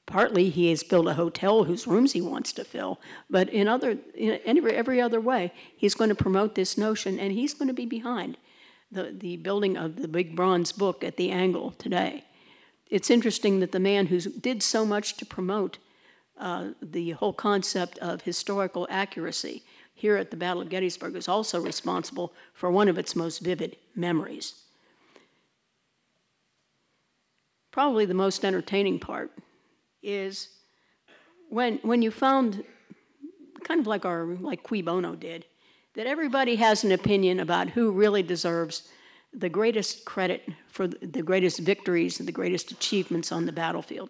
Partly he has built a hotel whose rooms he wants to fill, but in other, in every, every other way, he's going to promote this notion and he's going to be behind the, the building of the big bronze book at the angle today. It's interesting that the man who did so much to promote uh, the whole concept of historical accuracy here at the Battle of Gettysburg is also responsible for one of its most vivid memories. Probably the most entertaining part is when, when you found, kind of like our, like Cui Bono did, that everybody has an opinion about who really deserves the greatest credit for the greatest victories and the greatest achievements on the battlefield.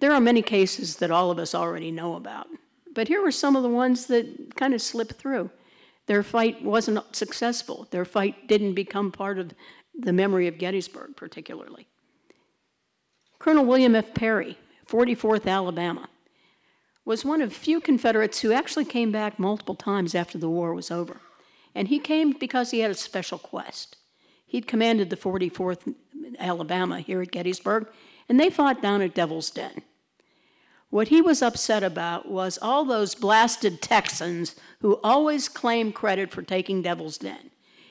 There are many cases that all of us already know about, but here were some of the ones that kind of slipped through. Their fight wasn't successful. Their fight didn't become part of the memory of Gettysburg, particularly. Colonel William F. Perry, 44th Alabama, was one of few Confederates who actually came back multiple times after the war was over. And he came because he had a special quest. He'd commanded the 44th Alabama here at Gettysburg, and they fought down at Devil's Den. What he was upset about was all those blasted Texans who always claim credit for taking Devil's Den.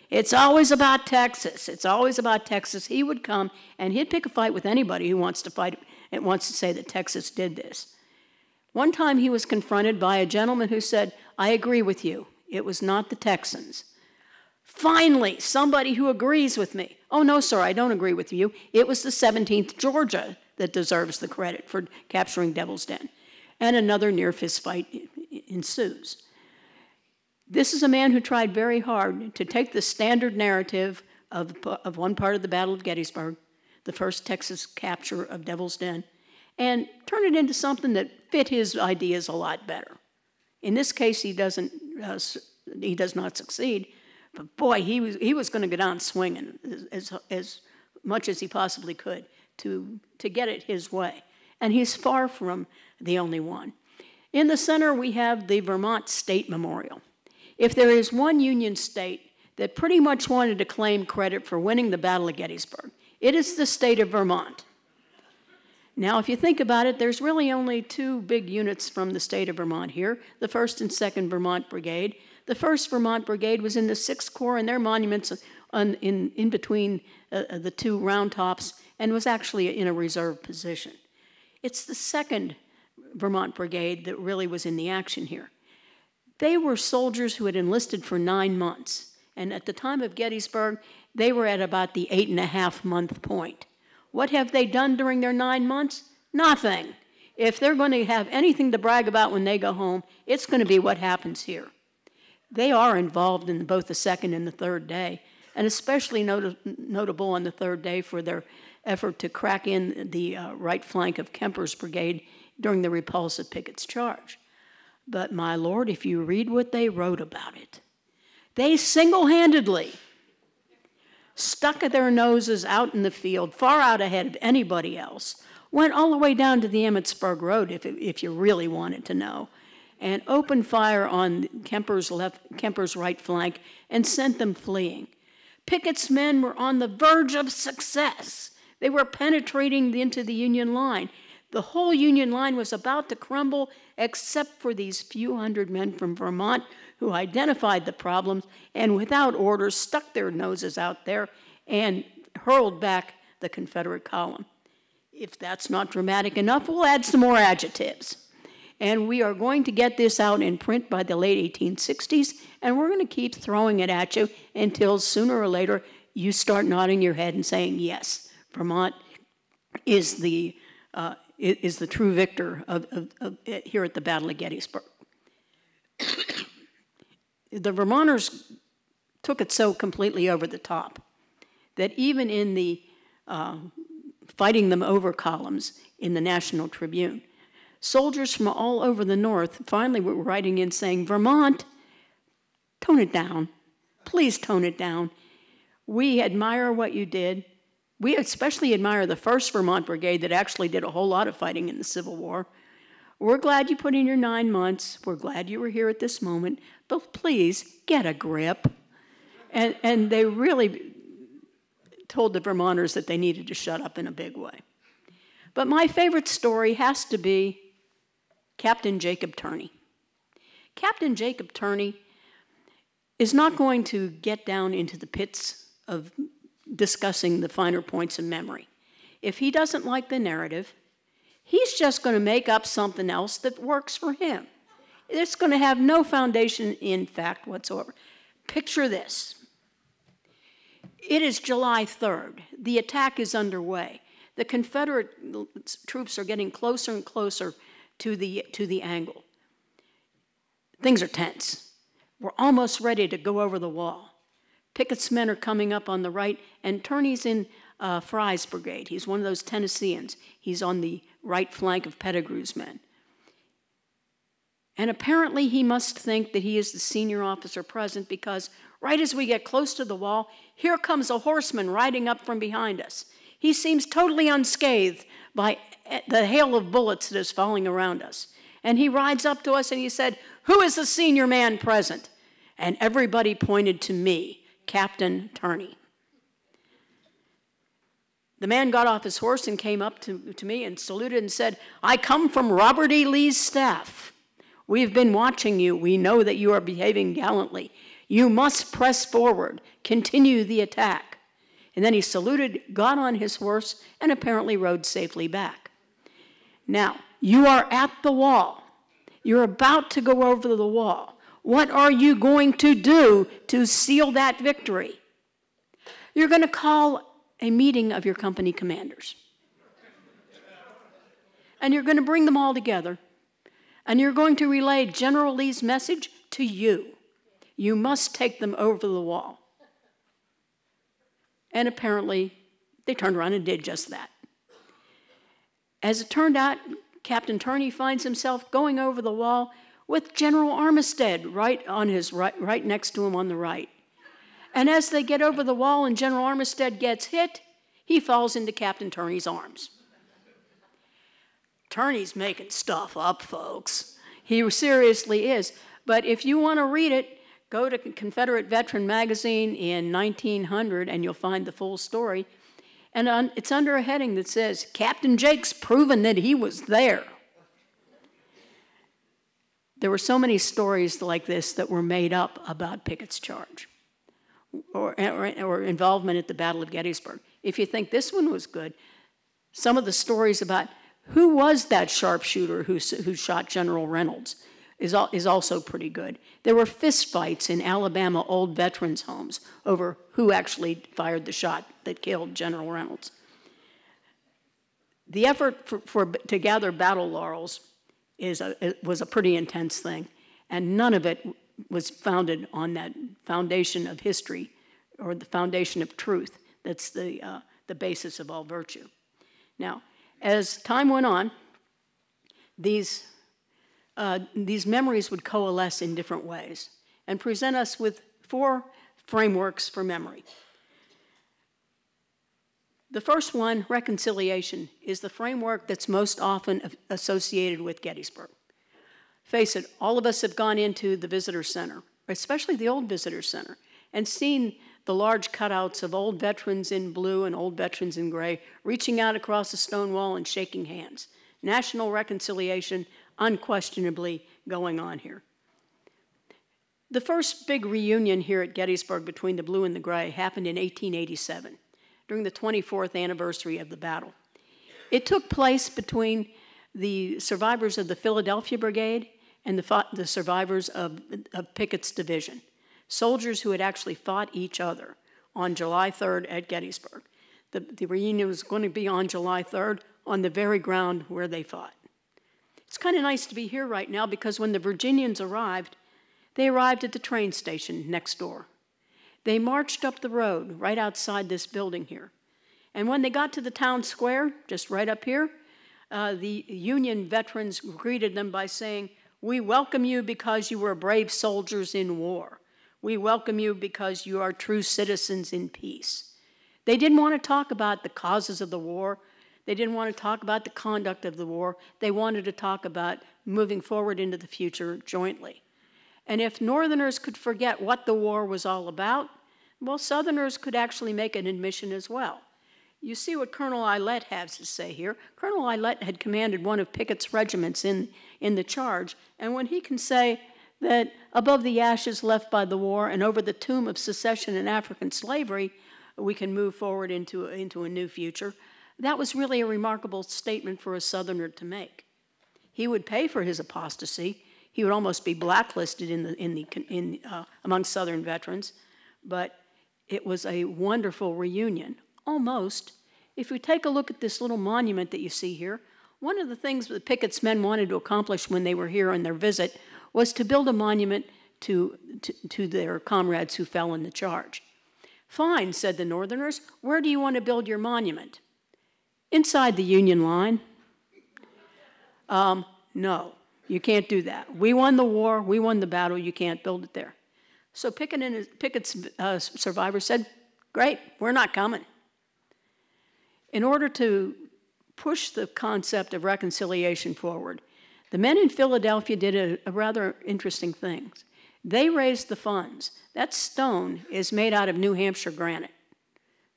It's always about Texas. It's always about Texas. He would come and he'd pick a fight with anybody who wants to fight and wants to say that Texas did this. One time he was confronted by a gentleman who said, I agree with you. It was not the Texans. Finally, somebody who agrees with me. Oh, no, sir, I don't agree with you. It was the 17th Georgia that deserves the credit for capturing Devil's Den. And another near fist fight ensues. This is a man who tried very hard to take the standard narrative of, of one part of the Battle of Gettysburg, the first Texas capture of Devil's Den, and turn it into something that fit his ideas a lot better. In this case, he doesn't, uh, he does not succeed, but boy, he was, he was going to go down swinging as, as much as he possibly could to, to get it his way. And he's far from the only one. In the center, we have the Vermont State Memorial. If there is one Union state that pretty much wanted to claim credit for winning the Battle of Gettysburg, it is the state of Vermont. Now, if you think about it, there's really only two big units from the state of Vermont here the 1st and 2nd Vermont Brigade. The 1st Vermont Brigade was in the 6th Corps, and their monuments on, in, in between uh, uh the two round tops and was actually in a reserve position. It's the 2nd Vermont Brigade that really was in the action here. They were soldiers who had enlisted for nine months, and at the time of Gettysburg, they were at about the eight and a half month point. What have they done during their nine months? Nothing. If they're going to have anything to brag about when they go home, it's going to be what happens here. They are involved in both the second and the third day, and especially not notable on the third day for their effort to crack in the uh, right flank of Kemper's brigade during the repulse of Pickett's charge. But, my Lord, if you read what they wrote about it, they single handedly stuck their noses out in the field, far out ahead of anybody else, went all the way down to the Emmitsburg Road, if, if you really wanted to know, and opened fire on Kemper's, left, Kemper's right flank and sent them fleeing. Pickett's men were on the verge of success. They were penetrating into the Union line. The whole Union line was about to crumble, except for these few hundred men from Vermont who identified the problems and without orders stuck their noses out there and hurled back the Confederate column. If that's not dramatic enough, we'll add some more adjectives. And we are going to get this out in print by the late 1860s, and we're going to keep throwing it at you until sooner or later you start nodding your head and saying, yes, Vermont is the, uh, is the true victor of, of, of, here at the Battle of Gettysburg the Vermonters took it so completely over the top that even in the uh, fighting them over columns in the National Tribune, soldiers from all over the North finally were writing in saying, Vermont, tone it down. Please tone it down. We admire what you did. We especially admire the 1st Vermont Brigade that actually did a whole lot of fighting in the Civil War. We're glad you put in your nine months. We're glad you were here at this moment, but please get a grip. And, and they really told the Vermonters that they needed to shut up in a big way. But my favorite story has to be Captain Jacob Turney. Captain Jacob Turney is not going to get down into the pits of discussing the finer points of memory. If he doesn't like the narrative, He's just going to make up something else that works for him. It's going to have no foundation in fact whatsoever. Picture this. It is July 3rd. The attack is underway. The Confederate troops are getting closer and closer to the, to the angle. Things are tense. We're almost ready to go over the wall. Pickett's men are coming up on the right, and Turney's in uh, Fry's brigade. He's one of those Tennesseans. He's on the right flank of Pettigrew's men. And apparently, he must think that he is the senior officer present because right as we get close to the wall, here comes a horseman riding up from behind us. He seems totally unscathed by the hail of bullets that is falling around us. And he rides up to us and he said, Who is the senior man present? And everybody pointed to me, Captain Turney. The man got off his horse and came up to, to me and saluted and said, I come from Robert E. Lee's staff. We've been watching you. We know that you are behaving gallantly. You must press forward, continue the attack. And then he saluted, got on his horse, and apparently rode safely back. Now, you are at the wall. You're about to go over the wall. What are you going to do to seal that victory? You're going to call a meeting of your company commanders. And you're going to bring them all together. And you're going to relay General Lee's message to you. You must take them over the wall. And apparently, they turned around and did just that. As it turned out, Captain Turney finds himself going over the wall with General Armistead right on his right, right next to him on the right. And as they get over the wall and General Armistead gets hit, he falls into Captain Turney's arms. Turney's making stuff up, folks. He seriously is. But if you want to read it, go to Confederate Veteran magazine in 1900 and you'll find the full story. And on, it's under a heading that says, Captain Jake's proven that he was there. There were so many stories like this that were made up about Pickett's charge or, or, or involvement at the Battle of Gettysburg. If you think this one was good, some of the stories about who was that sharpshooter who, who shot General Reynolds is, is also pretty good. There were fistfights in Alabama old veterans' homes over who actually fired the shot that killed General Reynolds. The effort for, for to gather battle laurels is a, was a pretty intense thing, and none of it was founded on that foundation of history or the foundation of truth that's the, uh, the basis of all virtue. Now, as time went on, these, uh, these memories would coalesce in different ways and present us with four frameworks for memory. The first one, reconciliation, is the framework that's most often associated with Gettysburg. Face it, all of us have gone into the visitor center, especially the old visitor center, and seen the large cutouts of old veterans in blue and old veterans in gray reaching out across the stone wall and shaking hands. National reconciliation unquestionably going on here. The first big reunion here at Gettysburg between the blue and the gray happened in 1887 during the 24th anniversary of the battle. It took place between the survivors of the Philadelphia Brigade and the, the survivors of, of Pickett's division soldiers who had actually fought each other on July 3rd at Gettysburg. The, the reunion was going to be on July 3rd on the very ground where they fought. It's kind of nice to be here right now because when the Virginians arrived, they arrived at the train station next door. They marched up the road right outside this building here. And when they got to the town square, just right up here, uh, the Union veterans greeted them by saying, We welcome you because you were brave soldiers in war. We welcome you because you are true citizens in peace. They didn't want to talk about the causes of the war. They didn't want to talk about the conduct of the war. They wanted to talk about moving forward into the future jointly. And if Northerners could forget what the war was all about, well, Southerners could actually make an admission as well. You see what Colonel Aylett has to say here. Colonel Aylett had commanded one of Pickett's regiments in, in the charge, and when he can say, that above the ashes left by the war and over the tomb of secession and African slavery, we can move forward into, into a new future. That was really a remarkable statement for a Southerner to make. He would pay for his apostasy. He would almost be blacklisted in the, in the, in, uh, among Southern veterans, but it was a wonderful reunion, almost. If we take a look at this little monument that you see here, one of the things the Pickett's men wanted to accomplish when they were here on their visit was to build a monument to, to, to their comrades who fell in the charge. Fine, said the Northerners. Where do you want to build your monument? Inside the Union line. Um, no, you can't do that. We won the war, we won the battle, you can't build it there. So Pickett and his, Pickett's uh, survivors said, Great, we're not coming. In order to push the concept of reconciliation forward, the men in Philadelphia did a, a rather interesting thing. They raised the funds. That stone is made out of New Hampshire granite.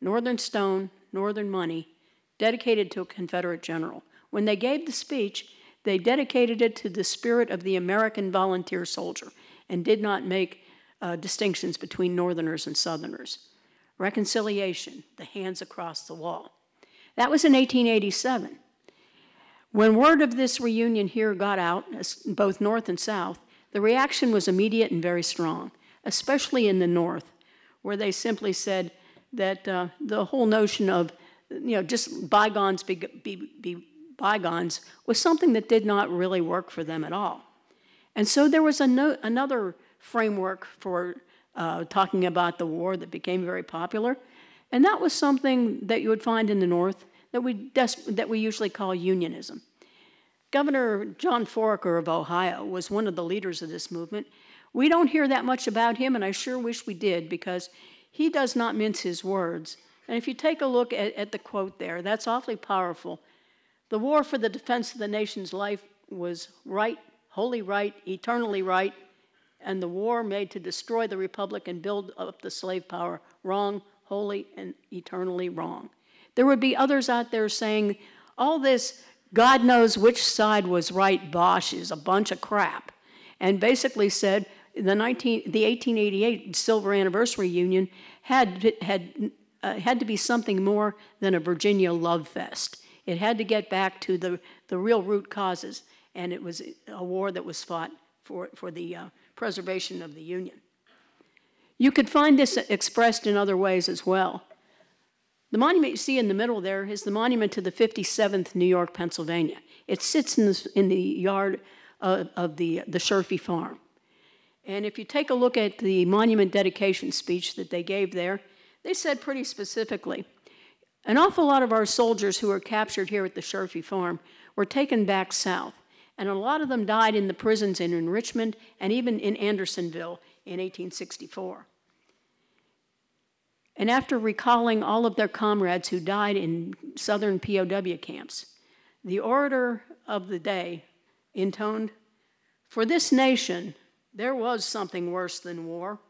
Northern stone, northern money, dedicated to a Confederate general. When they gave the speech, they dedicated it to the spirit of the American volunteer soldier and did not make uh, distinctions between Northerners and Southerners. Reconciliation, the hands across the wall. That was in 1887. When word of this reunion here got out, both North and South, the reaction was immediate and very strong, especially in the North, where they simply said that uh, the whole notion of, you know, just bygones be, be, be bygones was something that did not really work for them at all. And so there was no, another framework for uh, talking about the war that became very popular, and that was something that you would find in the North that we, that we usually call unionism. Governor John Foraker of Ohio was one of the leaders of this movement. We don't hear that much about him, and I sure wish we did because he does not mince his words. And if you take a look at, at the quote there, that's awfully powerful. The war for the defense of the nation's life was right, wholly right, eternally right, and the war made to destroy the republic and build up the slave power wrong, wholly, and eternally wrong. There would be others out there saying, all this God knows which side was right bosh is a bunch of crap. And basically said the, 19, the 1888 Silver Anniversary Union had, had, uh, had to be something more than a Virginia love fest. It had to get back to the, the real root causes, and it was a war that was fought for, for the uh, preservation of the Union. You could find this expressed in other ways as well. The monument you see in the middle there is the monument to the 57th New York, Pennsylvania. It sits in the, in the yard of, of the, the Sherfy farm. And if you take a look at the monument dedication speech that they gave there, they said pretty specifically, an awful lot of our soldiers who were captured here at the Sherfy farm were taken back south, and a lot of them died in the prisons in Richmond and even in Andersonville in 1864. And after recalling all of their comrades who died in southern POW camps, the orator of the day intoned, For this nation, there was something worse than war.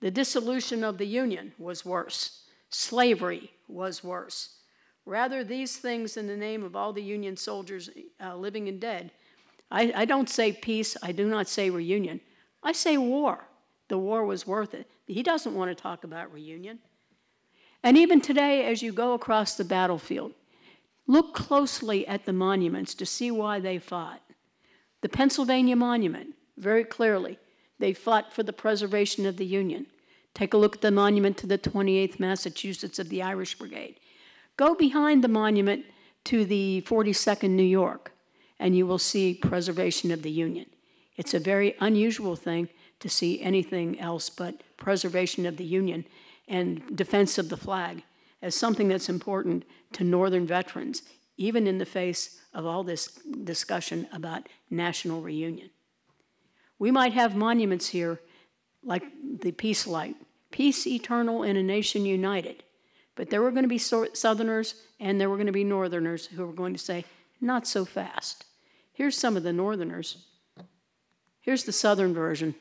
The dissolution of the Union was worse. Slavery was worse. Rather, these things in the name of all the Union soldiers uh, living and dead. I, I don't say peace, I do not say reunion. I say war. The war was worth it. He doesn't want to talk about reunion. And even today, as you go across the battlefield, look closely at the monuments to see why they fought. The Pennsylvania Monument, very clearly, they fought for the preservation of the Union. Take a look at the monument to the 28th Massachusetts of the Irish Brigade. Go behind the monument to the 42nd New York, and you will see preservation of the Union. It's a very unusual thing to see anything else but preservation of the Union and defense of the flag as something that's important to Northern veterans, even in the face of all this discussion about national reunion. We might have monuments here like the Peace Light, peace eternal in a nation united. But there were going to be Southerners and there were going to be Northerners who were going to say, not so fast. Here's some of the Northerners. Here's the Southern version.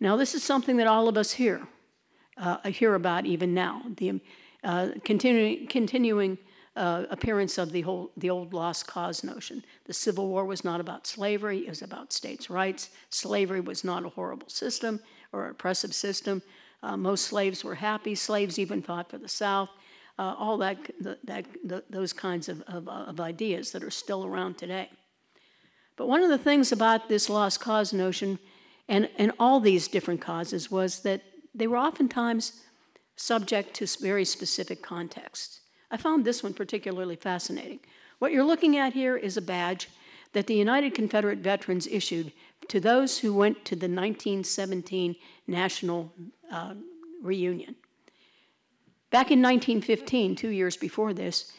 Now, this is something that all of us hear uh, hear about even now. The uh, continuing, continuing uh, appearance of the whole the old lost cause notion. The Civil War was not about slavery; it was about states' rights. Slavery was not a horrible system or oppressive system. Uh, most slaves were happy. Slaves even fought for the South. Uh, all that, that, those kinds of, of, of ideas that are still around today. But one of the things about this lost cause notion and, and all these different causes was that they were oftentimes subject to very specific contexts. I found this one particularly fascinating. What you're looking at here is a badge that the United Confederate Veterans issued to those who went to the 1917 National uh, Reunion. Back in 1915, two years before this,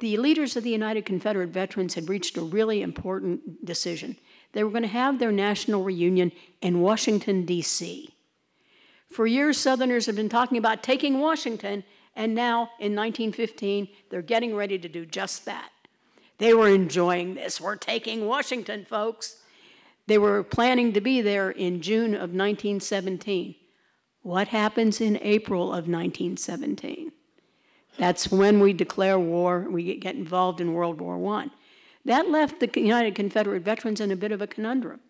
the leaders of the United Confederate Veterans had reached a really important decision. They were going to have their national reunion in Washington, D.C. For years, Southerners have been talking about taking Washington, and now in 1915, they're getting ready to do just that. They were enjoying this. We're taking Washington, folks. They were planning to be there in June of 1917. What happens in April of 1917? That's when we declare war, we get involved in World War I. That left the United Confederate Veterans in a bit of a conundrum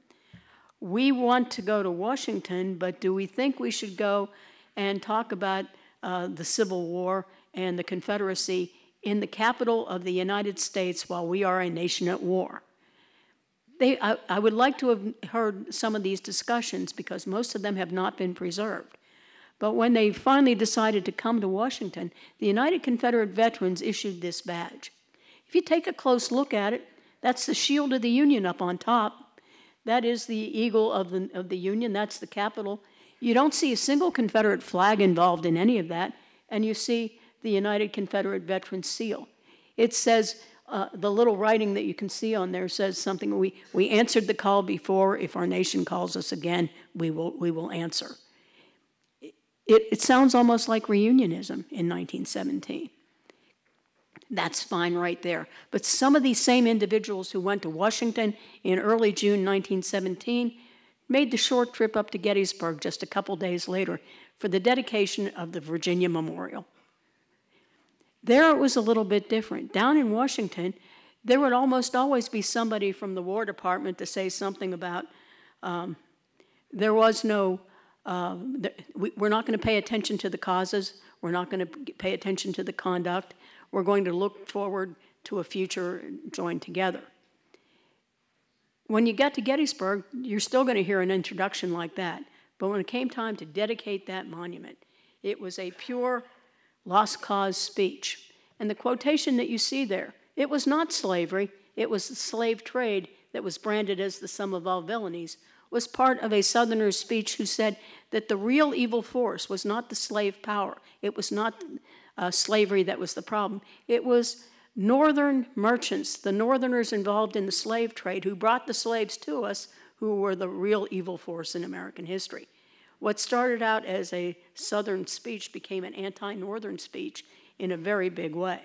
we want to go to Washington, but do we think we should go and talk about uh, the Civil War and the Confederacy in the capital of the United States while we are a nation at war? They, I, I would like to have heard some of these discussions because most of them have not been preserved. But when they finally decided to come to Washington, the United Confederate Veterans issued this badge. If you take a close look at it, that's the shield of the Union up on top. That is the eagle of the, of the Union, that's the capital. You don't see a single Confederate flag involved in any of that, and you see the United Confederate Veterans Seal. It says, uh, the little writing that you can see on there says something we, we answered the call before. If our nation calls us again, we will, we will answer. It, it sounds almost like reunionism in 1917. That's fine right there. But some of these same individuals who went to Washington in early June 1917 made the short trip up to Gettysburg just a couple days later for the dedication of the Virginia Memorial. There it was a little bit different. Down in Washington, there would almost always be somebody from the War Department to say something about um, there was no, uh, we, we're not going to pay attention to the causes, we're not going to pay attention to the conduct, we're going to look forward to a future joined together. When you get to Gettysburg, you're still going to hear an introduction like that. But when it came time to dedicate that monument, it was a pure lost cause speech. And the quotation that you see there, it was not slavery, it was the slave trade that was branded as the sum of all villainies, was part of a Southerner's speech who said that the real evil force was not the slave power. It was not uh, slavery that was the problem. It was Northern merchants, the Northerners involved in the slave trade, who brought the slaves to us, who were the real evil force in American history. What started out as a Southern speech became an anti Northern speech in a very big way,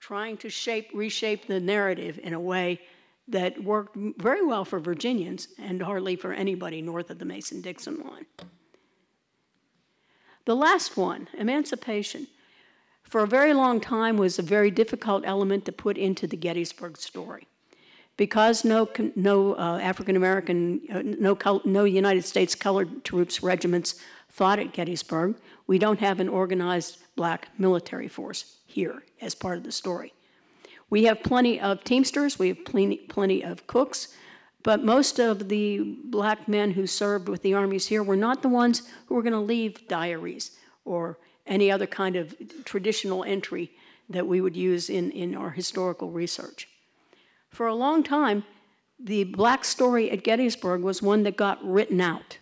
trying to shape, reshape the narrative in a way that worked very well for Virginians and hardly for anybody north of the Mason Dixon line. The last one, emancipation, for a very long time was a very difficult element to put into the Gettysburg story. Because no, no uh, African American, uh, no, no United States colored troops regiments fought at Gettysburg, we don't have an organized black military force here as part of the story. We have plenty of Teamsters, we have plenty, plenty of cooks, but most of the black men who served with the armies here were not the ones who were going to leave diaries or any other kind of traditional entry that we would use in, in our historical research. For a long time, the black story at Gettysburg was one that got written out.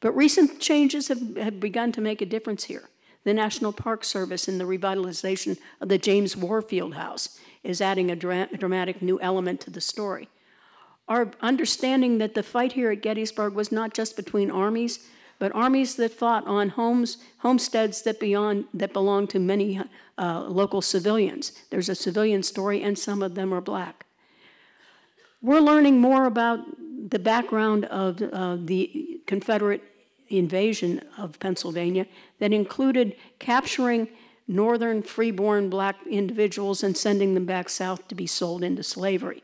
But recent changes have, have begun to make a difference here. The National Park Service in the revitalization of the James Warfield House is adding a, dra- dramatic new element to the story. Our understanding that the fight here at Gettysburg was not just between armies, but armies that fought on homes, homesteads that, beyond, that belong to many uh, local civilians. There's a civilian story, and some of them are black. We're learning more about the background of uh, the Confederate invasion of Pennsylvania that included capturing northern freeborn black individuals and sending them back south to be sold into slavery.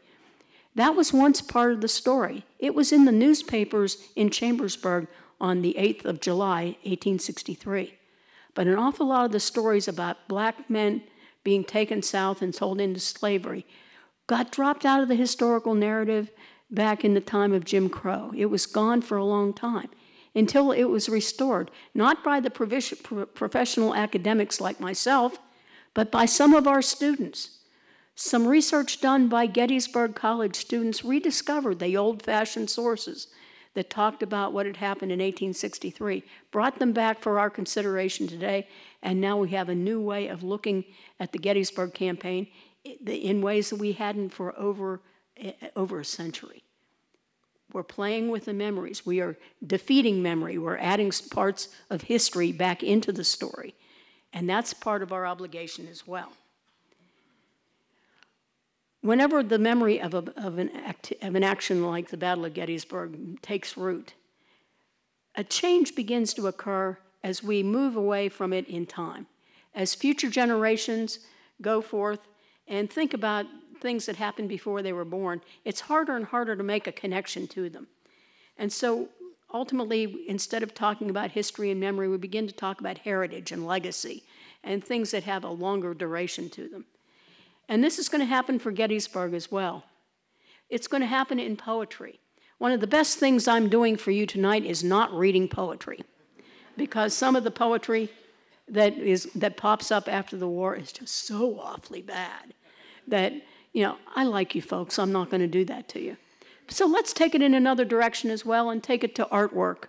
That was once part of the story. It was in the newspapers in Chambersburg on the 8th of July, 1863. But an awful lot of the stories about black men being taken south and sold into slavery got dropped out of the historical narrative back in the time of Jim Crow. It was gone for a long time until it was restored, not by the professional academics like myself, but by some of our students. Some research done by Gettysburg College students rediscovered the old fashioned sources that talked about what had happened in 1863, brought them back for our consideration today, and now we have a new way of looking at the Gettysburg campaign in ways that we hadn't for over, eh, over a century. We're playing with the memories. We are defeating memory. We're adding parts of history back into the story. And that's part of our obligation as well. Whenever the memory of, a, of, an act, of an action like the Battle of Gettysburg takes root, a change begins to occur as we move away from it in time. As future generations go forth and think about things that happened before they were born, it's harder and harder to make a connection to them. And so ultimately, instead of talking about history and memory, we begin to talk about heritage and legacy and things that have a longer duration to them. And this is going to happen for Gettysburg as well. It's going to happen in poetry. One of the best things I'm doing for you tonight is not reading poetry, because some of the poetry that is that pops up after the war is just so awfully bad that you know I like you folks. I'm not going to do that to you. So let's take it in another direction as well and take it to artwork.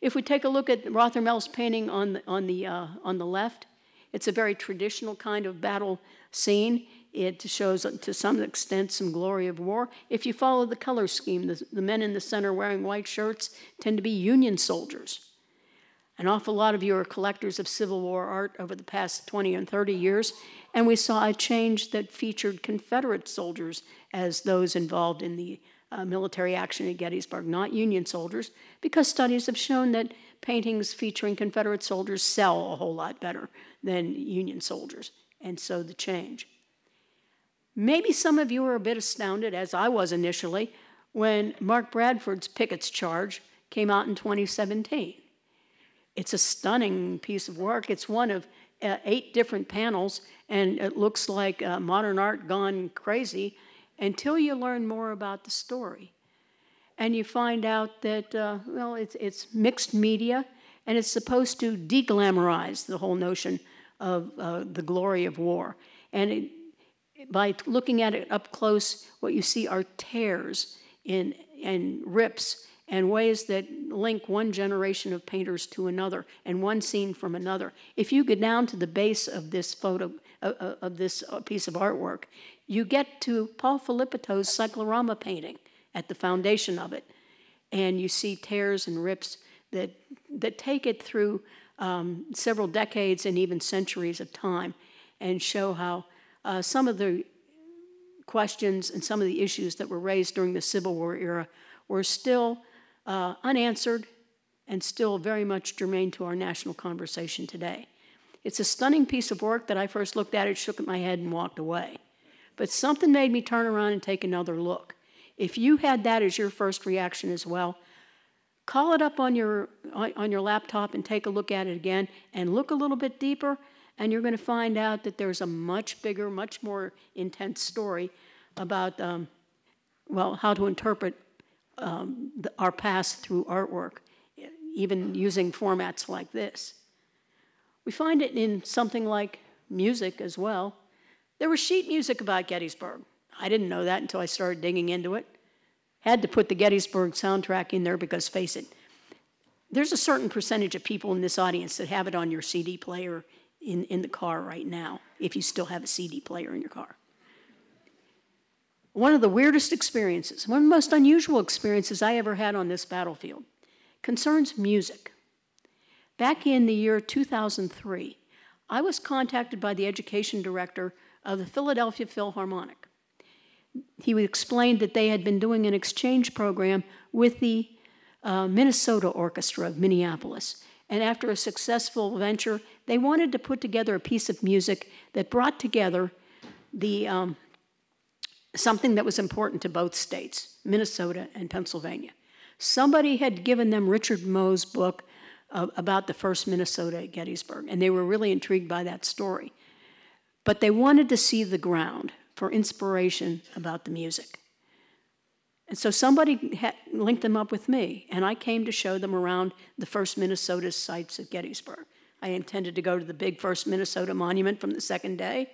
If we take a look at Rothermel's painting on the, on the, uh, on the left, it's a very traditional kind of battle scene. It shows, to some extent, some glory of war. If you follow the color scheme, the, the men in the center wearing white shirts tend to be Union soldiers. An awful lot of you are collectors of Civil War art over the past 20 and 30 years, and we saw a change that featured Confederate soldiers as those involved in the uh, military action at Gettysburg, not Union soldiers, because studies have shown that paintings featuring Confederate soldiers sell a whole lot better than Union soldiers. And so the change. Maybe some of you are a bit astounded, as I was initially, when Mark Bradford's Pickett's Charge came out in 2017. It's a stunning piece of work. It's one of uh, eight different panels, and it looks like uh, modern art gone crazy until you learn more about the story. And you find out that, uh, well, it's, it's mixed media, and it's supposed to deglamorize the whole notion of uh, the glory of war. And it, by looking at it up close, what you see are tears in, and rips and ways that link one generation of painters to another and one scene from another. If you go down to the base of this photo, uh, of this uh, piece of artwork, you get to Paul Philippoteaux's cyclorama painting at the foundation of it. And you see tears and rips that, that take it through um, several decades and even centuries of time and show how uh, some of the questions and some of the issues that were raised during the Civil War era were still uh, unanswered and still very much germane to our national conversation today. It's a stunning piece of work that I first looked at it, shook my head, and walked away. But something made me turn around and take another look. If you had that as your first reaction as well, call it up on your, on your laptop and take a look at it again and look a little bit deeper and you're going to find out that there's a much bigger, much more intense story about, um, well, how to interpret um, the, our past through artwork, even using formats like this. We find it in something like music as well. There was sheet music about Gettysburg. I didn't know that until I started digging into it. Had to put the Gettysburg soundtrack in there because, face it, there's a certain percentage of people in this audience that have it on your CD player in, in the car right now, if you still have a CD player in your car. One of the weirdest experiences, one of the most unusual experiences I ever had on this battlefield, concerns music. Back in the year 2003, I was contacted by the education director of the Philadelphia Philharmonic. He explained that they had been doing an exchange program with the uh, Minnesota Orchestra of Minneapolis. And after a successful venture, they wanted to put together a piece of music that brought together the, um, something that was important to both states, Minnesota and Pennsylvania. Somebody had given them Richard Moe's book uh, about the first Minnesota at Gettysburg, and they were really intrigued by that story. But they wanted to see the ground for inspiration about the music. And so somebody linked them up with me, and I came to show them around the first Minnesota sites at Gettysburg. I intended to go to the big first Minnesota monument from the second day,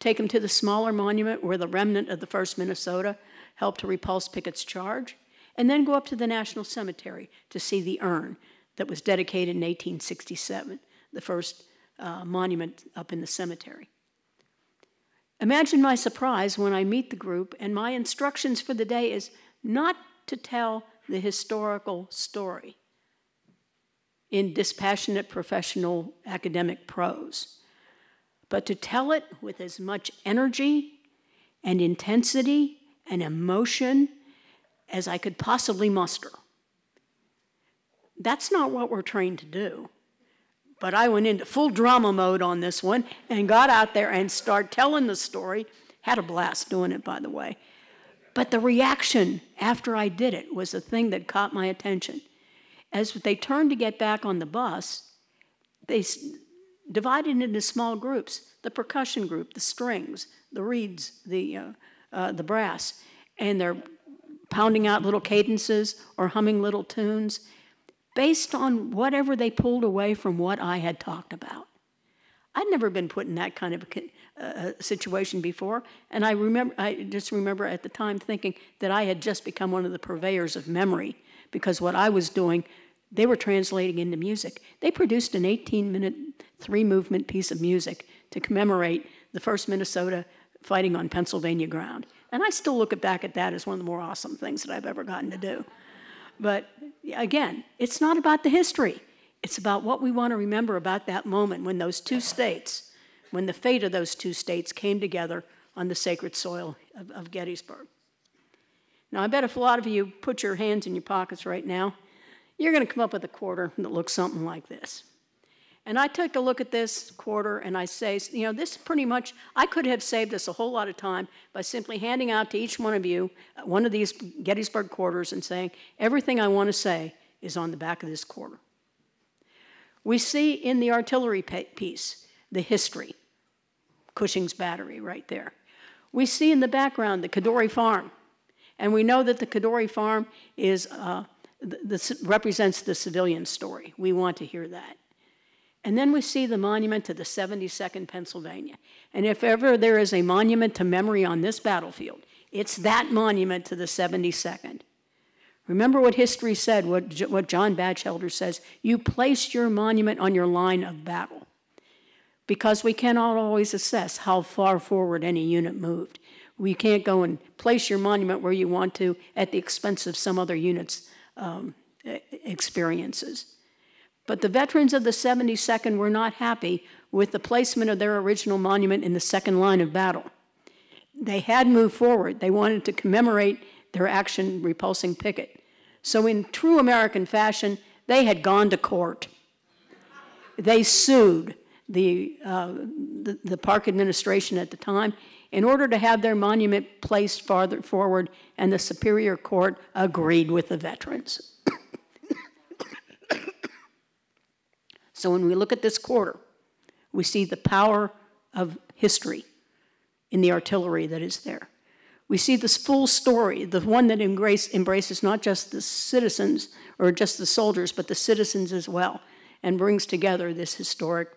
take them to the smaller monument where the remnant of the first Minnesota helped to repulse Pickett's charge, and then go up to the National Cemetery to see the urn that was dedicated in 1867, the first uh, monument up in the cemetery. Imagine my surprise when I meet the group, and my instructions for the day is not to tell the historical story in dispassionate professional academic prose, but to tell it with as much energy and intensity and emotion as I could possibly muster. That's not what we're trained to do. But I went into full drama mode on this one and got out there and started telling the story. Had a blast doing it, by the way. But the reaction after I did it was the thing that caught my attention. As they turned to get back on the bus, they divided into small groups the percussion group, the strings, the reeds, the, uh, uh, the brass, and they're pounding out little cadences or humming little tunes based on whatever they pulled away from what I had talked about. I'd never been put in that kind of a, uh, situation before, and I remember I just remember at the time thinking that I had just become one of the purveyors of memory because what I was doing, they were translating into music. They produced an 18-minute, three-movement piece of music to commemorate the first Minnesota fighting on Pennsylvania ground, and I still look back at that as one of the more awesome things that I've ever gotten to do. But again, it's not about the history. It's about what we want to remember about that moment when those two states, when the fate of those two states came together on the sacred soil of, of Gettysburg. Now, I bet if a lot of you put your hands in your pockets right now, you're going to come up with a quarter that looks something like this. And I take a look at this quarter and I say, you know, this pretty much, I could have saved us a whole lot of time by simply handing out to each one of you uh, one of these Gettysburg quarters and saying, everything I want to say is on the back of this quarter. We see in the artillery piece the history, Cushing's battery right there. We see in the background the Codori Farm, and we know that the Codori Farm is, uh, the, represents the civilian story. We want to hear that. And then we see the monument to the 72nd Pennsylvania. And if ever there is a monument to memory on this battlefield, it's that monument to the 72nd. Remember what history said, what, what John Bachelder says you place your monument on your line of battle because we cannot always assess how far forward any unit moved. We can't go and place your monument where you want to at the expense of some other unit's um, experiences. But the veterans of the 72nd were not happy with the placement of their original monument in the second line of battle. They had moved forward. They wanted to commemorate their action repulsing Pickett. So, in true American fashion, they had gone to court. They sued the, uh, the, the, park administration at the time in order to have their monument placed farther forward, and the Superior Court agreed with the veterans. so, when we look at this quarter, we see the power of history in the artillery that is there we see this full story, the one that embrace, embraces not just the citizens or just the soldiers, but the citizens as well, and brings together this historic,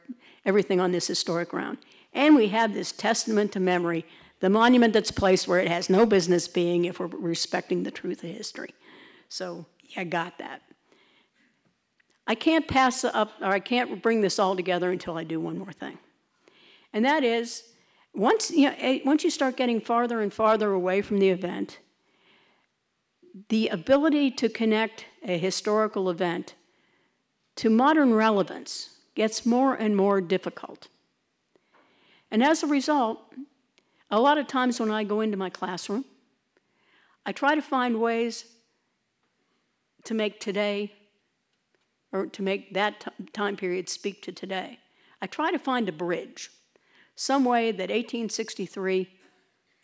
everything on this historic ground. And we have this testament to memory, the monument that's placed where it has no business being if we're respecting the truth of history. So, yeah, got that. I can't pass up, or I can't bring this all together until I do one more thing. And that is, once you, know, eh, once you start getting farther and farther away from the event, the ability to connect a historical event to modern relevance gets more and more difficult. And as a result, a lot of times when I go into my classroom, I try to find ways to make today or to make that time period speak to today. I try to find a bridge some way that 1863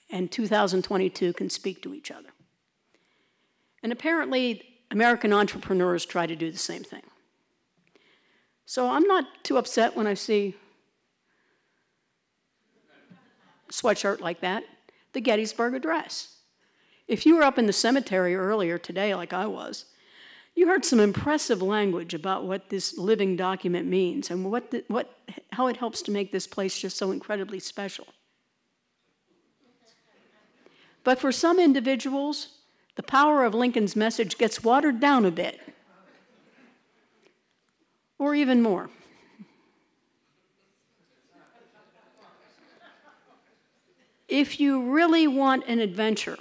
and 2022 can speak to each other. And apparently, American entrepreneurs try to do the same thing. So I'm not too upset when I see a sweatshirt like that, the Gettysburg Address. If you were up in the cemetery earlier today, like I was, you heard some impressive language about what this living document means and what, the, what, how it helps to make this place just so incredibly special. But for some individuals, the power of Lincoln's message gets watered down a bit, or even more. If you really want an adventure,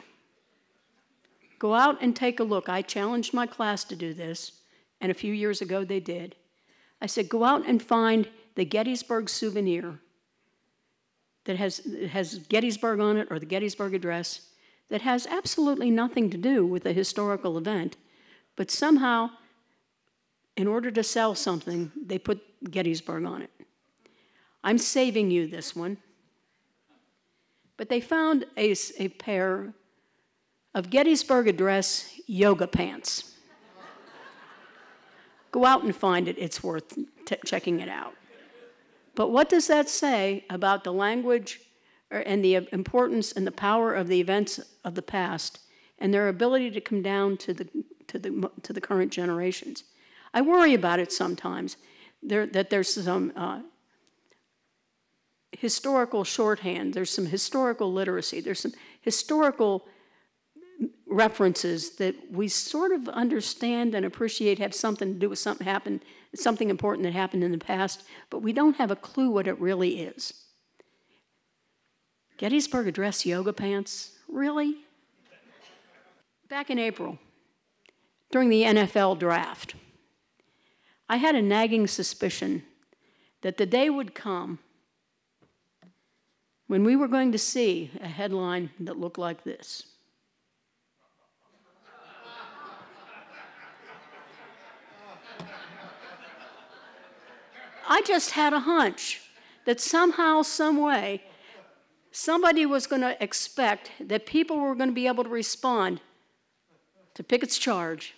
Go out and take a look. I challenged my class to do this, and a few years ago they did. I said, go out and find the Gettysburg souvenir that has, has Gettysburg on it or the Gettysburg Address that has absolutely nothing to do with a historical event, but somehow, in order to sell something, they put Gettysburg on it. I'm saving you this one. But they found a, a pair of Gettysburg Address yoga pants. Go out and find it, it's worth checking it out. But what does that say about the language and the importance and the power of the events of the past and their ability to come down to the, to the, to the current generations? I worry about it sometimes, there, that there's some uh, historical shorthand, there's some historical literacy, there's some historical references that we sort of understand and appreciate have something to do with something happened, something important that happened in the past, but we don't have a clue what it really is. Gettysburg Address yoga pants? Really? Back in April, during the NFL draft, I had a nagging suspicion that the day would come when we were going to see a headline that looked like this I just had a hunch that somehow, some way, somebody was going to expect that people were going to be able to respond to Pickett's charge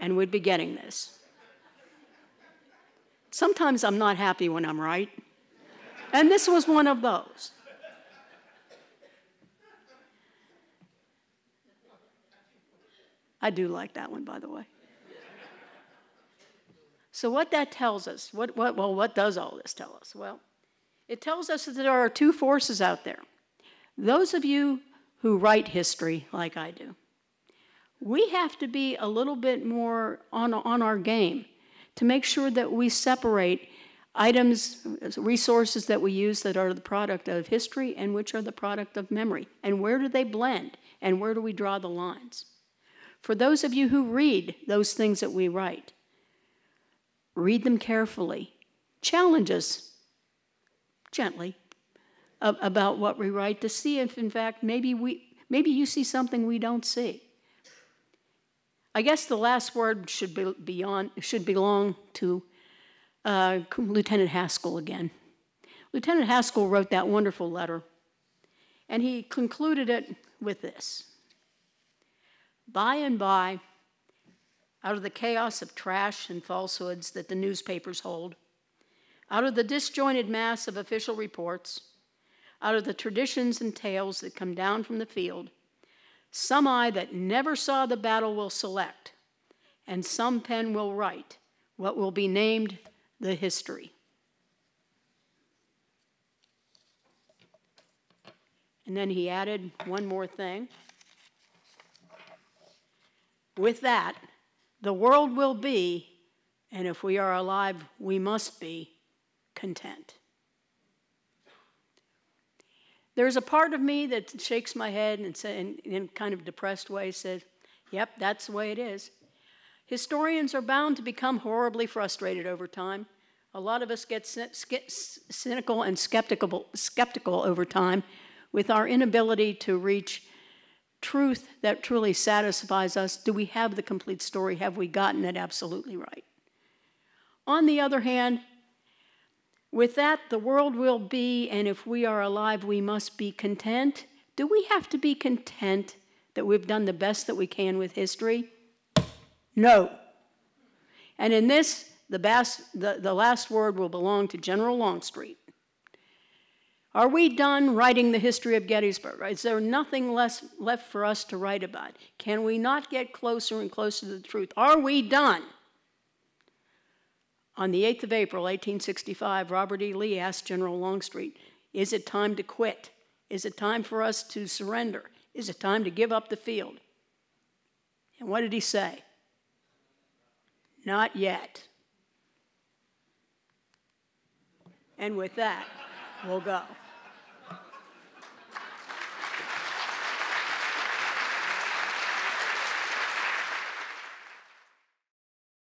and we'd be getting this. Sometimes I'm not happy when I'm right, and this was one of those. I do like that one, by the way. So, what that tells us, what, what, well, what does all this tell us? Well, it tells us that there are two forces out there. Those of you who write history, like I do, we have to be a little bit more on, on our game to make sure that we separate items, resources that we use that are the product of history and which are the product of memory. And where do they blend? And where do we draw the lines? For those of you who read those things that we write, read them carefully. Challenge us gently about what we write to see if, in fact, maybe, we, maybe you see something we don't see. I guess the last word should, be beyond, should belong to uh, Lieutenant Haskell again. Lieutenant Haskell wrote that wonderful letter, and he concluded it with this By and by, out of the chaos of trash and falsehoods that the newspapers hold, out of the disjointed mass of official reports, out of the traditions and tales that come down from the field, some eye that never saw the battle will select, and some pen will write what will be named the history. And then he added one more thing. With that, the world will be, and if we are alive, we must be, content. There's a part of me that shakes my head and say, in, in kind of depressed way says, "Yep, that's the way it is." Historians are bound to become horribly frustrated over time. A lot of us get cynical and skeptical, skeptical over time with our inability to reach truth that truly satisfies us. Do we have the complete story? Have we gotten it absolutely right? On the other hand, with that, the world will be, and if we are alive, we must be content. Do we have to be content that we've done the best that we can with history? No. And in this, the, the, the last word will belong to General Longstreet. Are we done writing the history of Gettysburg? Is there nothing less left for us to write about? Can we not get closer and closer to the truth? Are we done? On the 8th of April, 1865, Robert E. Lee asked General Longstreet, Is it time to quit? Is it time for us to surrender? Is it time to give up the field? And what did he say? Not yet. And with that, we'll go.